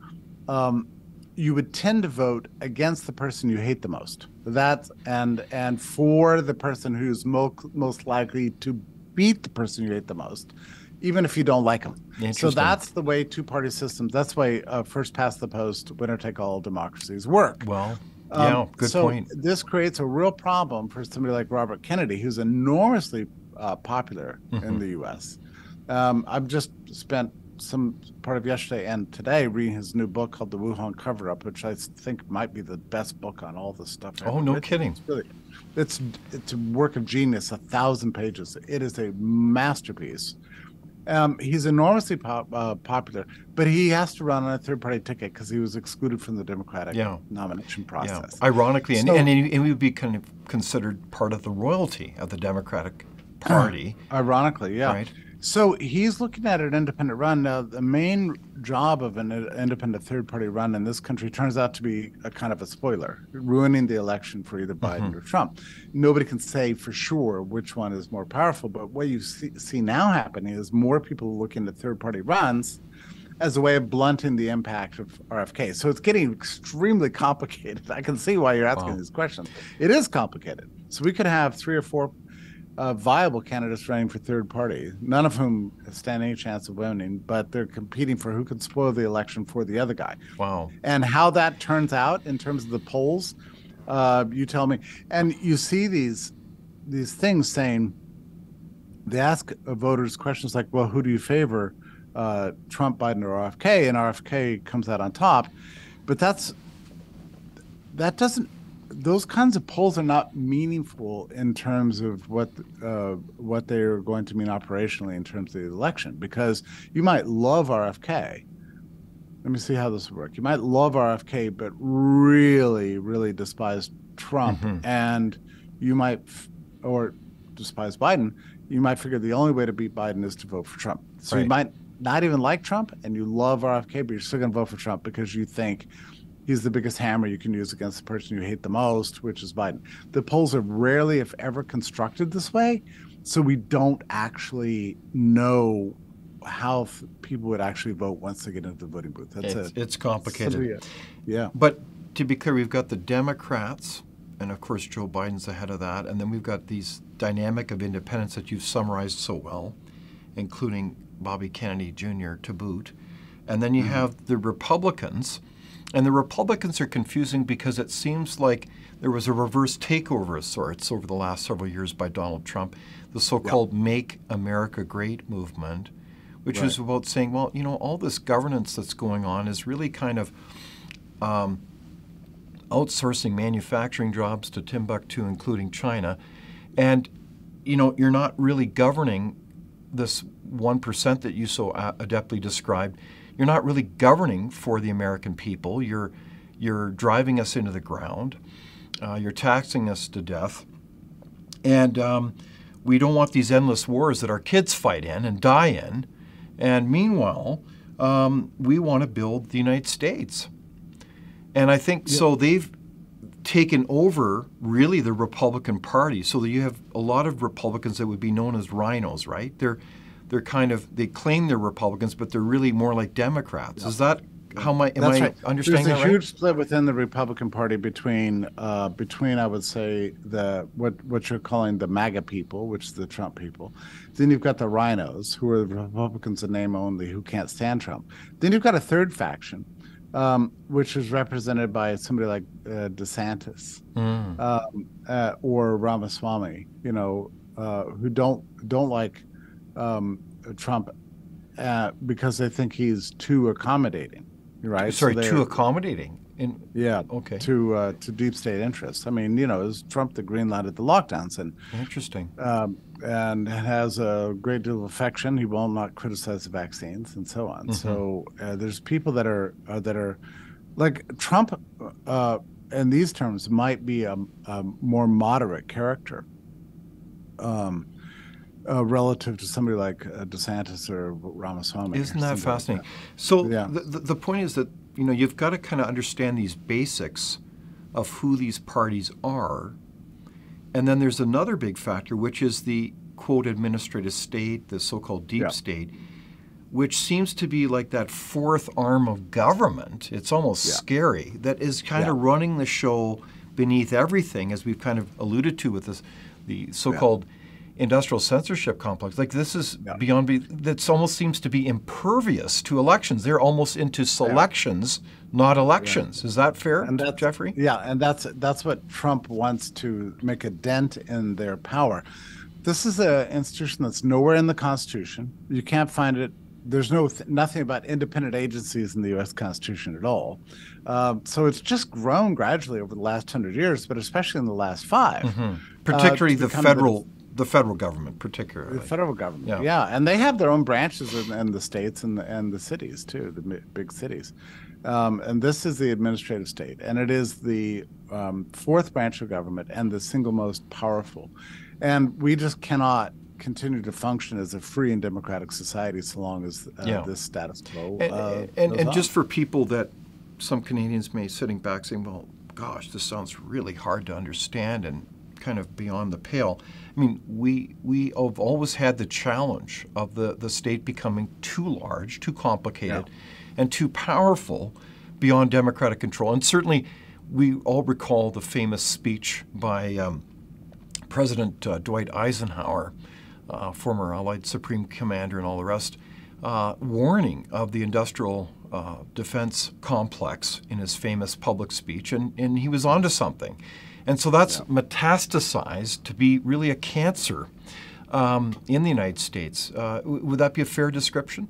um, you would tend to vote against the person you hate the most. That's and and for the person who's mo- most likely to beat the person you hate the most, even if you don't like them. So that's the way two-party systems. That's why uh, first past the post, winner take all democracies work. well, Um, yeah, good so point. This creates a real problem for somebody like Robert Kennedy, who's enormously uh, popular Mm-hmm. in the U.S. Um, I've just spent some part of yesterday and today reading his new book called The Wuhan Cover Up, which I think might be the best book on all this stuff. Oh, no written. kidding. It's really, it's it's a work of genius, a thousand pages. It is a masterpiece. Um, he's enormously pop, uh, popular, but he has to run on a third-party ticket because he was excluded from the Democratic Yeah. nomination Yeah, process. ironically, and, So- and he, and he would be kind of considered part of the royalty of the Democratic Party. Ironically, yeah. Right. So he's looking at an independent run. Now, the main job of an independent third party run in this country turns out to be a kind of a spoiler, ruining the election for either mm-hmm. Biden or Trump. Nobody can say for sure which one is more powerful, but what you see, see now happening is more people looking at third party runs as a way of blunting the impact of RFK. So it's getting extremely complicated. I can see why you're asking Wow. these questions. It is complicated. So we could have three or four uh, viable candidates running for third party, none of whom stand any chance of winning, but they're competing for who can spoil the election for the other guy. Wow. And how that turns out in terms of the polls, uh, you tell me. And you see these these things saying they ask voters questions like, "Well, who do you favor, uh, Trump, Biden, or RFK?" And RFK comes out on top, but that's that doesn't those kinds of polls are not meaningful in terms of what uh, what they are going to mean operationally in terms of the election because you might love RFK. Let me see how this would work. You might love RFK, but really, really despise Trump, and you might, f- or despise Biden. You might figure the only way to beat Biden is to vote for Trump. So you might not even like Trump, and you love RFK, but you're still going to vote for Trump because you think he's the biggest hammer you can use against the person you hate the most, which is Biden. The polls are rarely, if ever, constructed this way, so we don't actually know how f- people would actually vote once they get into the voting booth. That's It's, it. it's complicated. Yeah. But to be clear, we've got the Democrats, and of course Joe Biden's ahead of that, and then we've got these dynamic of independents that you've summarized so well, including Bobby Kennedy Jr. to boot, and then you mm-hmm. have the Republicans, and the Republicans are confusing because it seems like there was a reverse takeover of sorts over the last several years by Donald Trump, the so-called "Make America Great" movement, which is about saying, well, you know, all this governance that's going on is really kind of um, outsourcing manufacturing jobs to Timbuktu, including China. And, you know, you're not really governing this 1% that you so adeptly described. You're not really governing for the American people. You're, you're driving us into the ground. Uh, you're taxing us to death. And um, we don't want these endless wars that our kids fight in and die in. And meanwhile, um, we want to build the United States. And I think so they've taken over really the Republican Party. So that you have a lot of Republicans that would be known as RINOs, right? They're they're kind of they claim they're Republicans, but they're really more like Democrats. Is that how my am That's I right. understanding There's a right? huge split within the Republican Party between uh, between I would say the what what you're calling the MAGA people, which is the Trump people. Then you've got the RINOs, who are the Republicans in name only, who can't stand Trump. Then you've got a third faction, um, which is represented by somebody like uh, DeSantis Mm. um, uh, or Ramaswamy, you know, uh, who don't don't like um, Trump uh, because they think he's too accommodating, right? Sorry, So too accommodating. In, yeah, Okay. to uh, to deep state interests. I mean, you know, is Trump the green light at the lockdowns and interesting. um, and has a great deal of affection. He will not criticize the vaccines and so on. So uh, there's people that are uh, that are like Trump, uh, in these terms, might be a, a more moderate character. Um, uh, relative to somebody like uh, DeSantis or Ramaswamy. Isn't that somebody like fascinating? So Yeah. the, the, point is that you know you've got to kind of understand these basics of who these parties are, and then there's another big factor, which is the quote administrative state, the so-called deep Yeah. state, which seems to be like that fourth arm of government. It's almost Yeah. scary that is kind Yeah. of running the show beneath everything, as we've kind of alluded to with this, the so-called industrial censorship complex. Like this is Yeah. beyond be that almost seems to be impervious to elections. They're almost into selections, not elections. Is that fair, And that's, Jeffrey? Yeah, and that's that's what Trump wants to make a dent in their power. This is an institution that's nowhere in the Constitution. You can't find it. There's no th- nothing about independent agencies in the U.S. Constitution at all. Um, so it's just grown gradually over the last hundred years, but especially in the last 5 Mm-hmm. Particularly to the become the- federal, the federal government, particularly. The federal government, Yeah. yeah. and they have their own branches in, in the states and the, and the cities too, the big cities. Um, and this is the administrative state, and it is the um, fourth branch of government and the single most powerful. And we just cannot continue to function as a free and democratic society so long as uh, Yeah. this status quo. And, uh, and, and just for people that some Canadians may sitting back saying, well, gosh, this sounds really hard to understand and kind of beyond the pale. I mean, we we have always had the challenge of the, the state becoming too large, too complicated, and too powerful beyond democratic control. And certainly, we all recall the famous speech by um, President uh, Dwight Eisenhower, uh, former Allied Supreme Commander, and all the rest, uh, warning of the industrial uh, defense complex in his famous public speech, and, and he was onto something. And so that's metastasized to be really a cancer um, in the United States. Uh, w- would that be a fair description?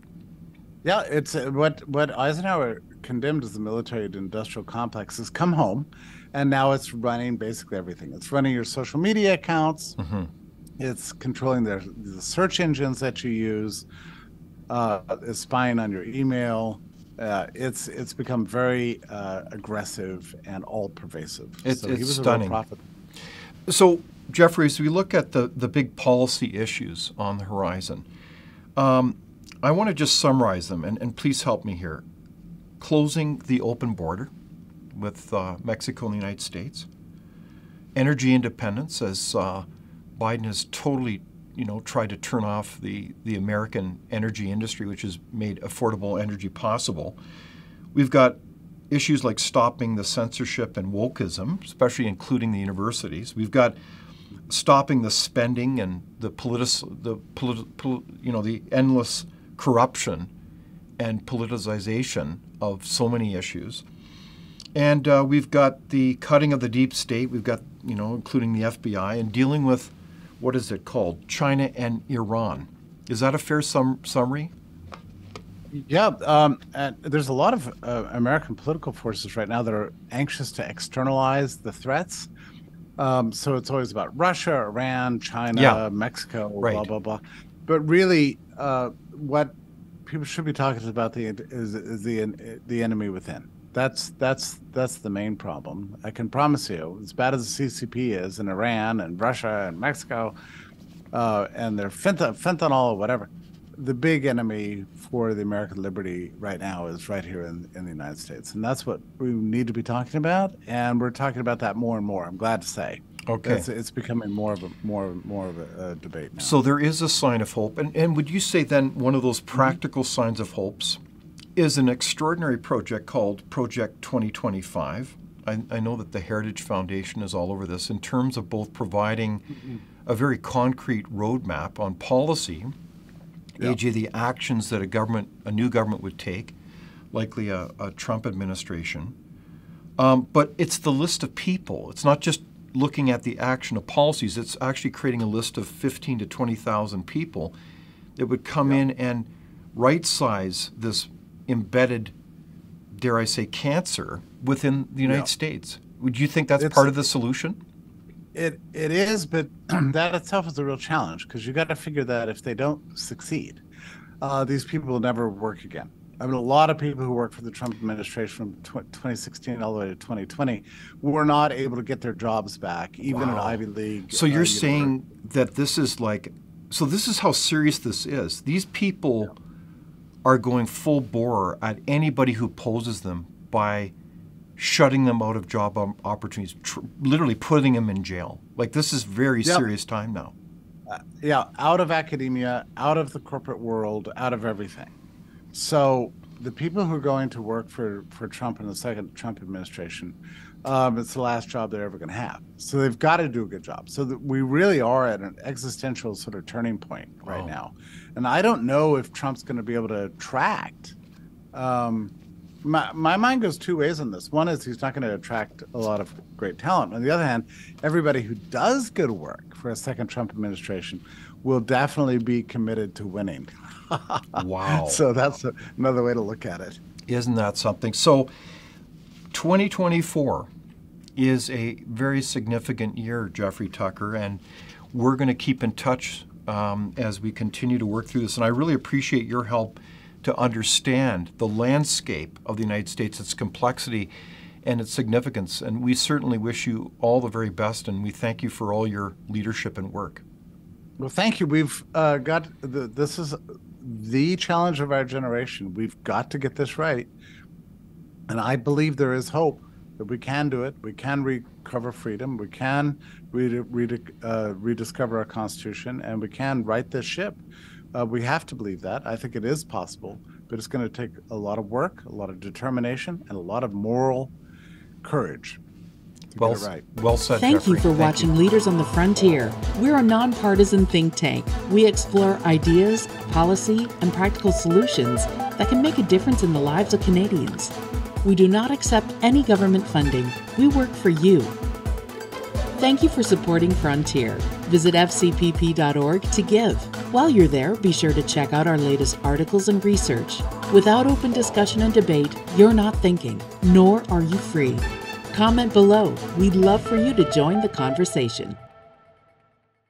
Yeah, it's uh, what what Eisenhower condemned as the military-industrial complex has come home, and now it's running basically everything. It's running your social media accounts. It's controlling the, the search engines that you use. Uh, it's spying on your email. Uh, it's it's become very uh, aggressive and all-pervasive. It's- so he it's was stunning. a real prophet. So, Jeffrey, as we look at the, the big policy issues on the horizon, um, I want to just summarize them, and, and please help me here. Closing the open border with uh, Mexico and the United States, energy independence, as uh, Biden has totally, you know, try to turn off the, the American energy industry, which has made affordable energy possible. We've got issues like stopping the censorship and wokeism, especially including the universities. We've got stopping the spending and the politic, the politi- pol- you know, the endless corruption and politicization of so many issues. And uh, we've got the cutting of the deep state. We've got, you know, including the FBI and dealing with what is it called? China and Iran. Is that a fair sum- summary? Yeah, um, and there's a lot of uh, American political forces right now that are anxious to externalize the threats. Um, so it's always about Russia, Iran, China, Yeah. Mexico, blah blah blah. But really, uh, what people should be talking about the is, is the the enemy within. That's that's that's the main problem. I can promise you, as bad as the CCP is in Iran and Russia and Mexico, uh, and their fent- fentanyl or whatever, the big enemy for the American liberty right now is right here in, in the United States, and that's what we need to be talking about. And we're talking about that more and more. I'm glad to say. Okay. It's, it's becoming more of a more more of a, a debate now. So there is a sign of hope. And, and would you say then one of those practical signs of hopes is an extraordinary project called Project 2025? I, I know that the Heritage Foundation is all over this in terms of both providing a very concrete roadmap on policy, Yeah. AJ, the actions that a government, a new government would take, likely a, a Trump administration. Um, but it's the list of people. It's not just looking at the action of policies. It's actually creating a list of 15 to 20,000 people that would come in and right size this embedded, dare I say, cancer within the United Yeah. States. Would you think that's It's- part of the solution? It it is, but that itself is a real challenge because you got to figure that if they don't succeed, uh, these people will never work again. I mean, a lot of people who worked for the Trump administration from tw- 2016 all the way to 2020 were not able to get their jobs back, even Wow. Ivy League. So uh, you're univer- saying that this is like, so this is how serious this is. These people are going full bore at anybody who opposes them by shutting them out of job opportunities, tr- literally putting them in jail. Like this is very Yep. serious time now. Uh, yeah, out of academia, out of the corporate world, out of everything. So the people who are going to work for for Trump in the second Trump administration, um, it's the last job they're ever going to have. So they've got to do a good job. So we really are at an existential sort of turning point right Wow. now, and I don't know if Trump's going to be able to attract. Um, my, my mind goes two ways on this. One is he's not going to attract a lot of great talent. On the other hand, everybody who does good work for a second Trump administration will definitely be committed to winning. Wow. So that's a, another way to look at it. Isn't that something? So 2024 is a very significant year, Jeffrey Tucker, and we're going to keep in touch um, as we continue to work through this. And I really appreciate your help to understand the landscape of the United States, its complexity, and its significance. And we certainly wish you all the very best, and we thank you for all your leadership and work. Well, thank you. We've uh, got the, this is the challenge of our generation. We've got to get this right. And I believe there is hope that we can do it. We can recover freedom. We can re- re- uh, rediscover our Constitution, and we can right this ship. Uh, we have to believe that. I think it is possible, but it's going to take a lot of work, a lot of determination, and a lot of moral courage Well, get right. well said, Thank Jeffrey. you for Thank watching Leaders on the Frontier. We're a nonpartisan think tank. We explore ideas, policy, and practical solutions that can make a difference in the lives of Canadians. We do not accept any government funding. We work for you. Thank you for supporting Frontier. Visit fcpp.org to give. While you're there, be sure to check out our latest articles and research. Without open discussion and debate, you're not thinking, nor are you free. Comment below. We'd love for you to join the conversation.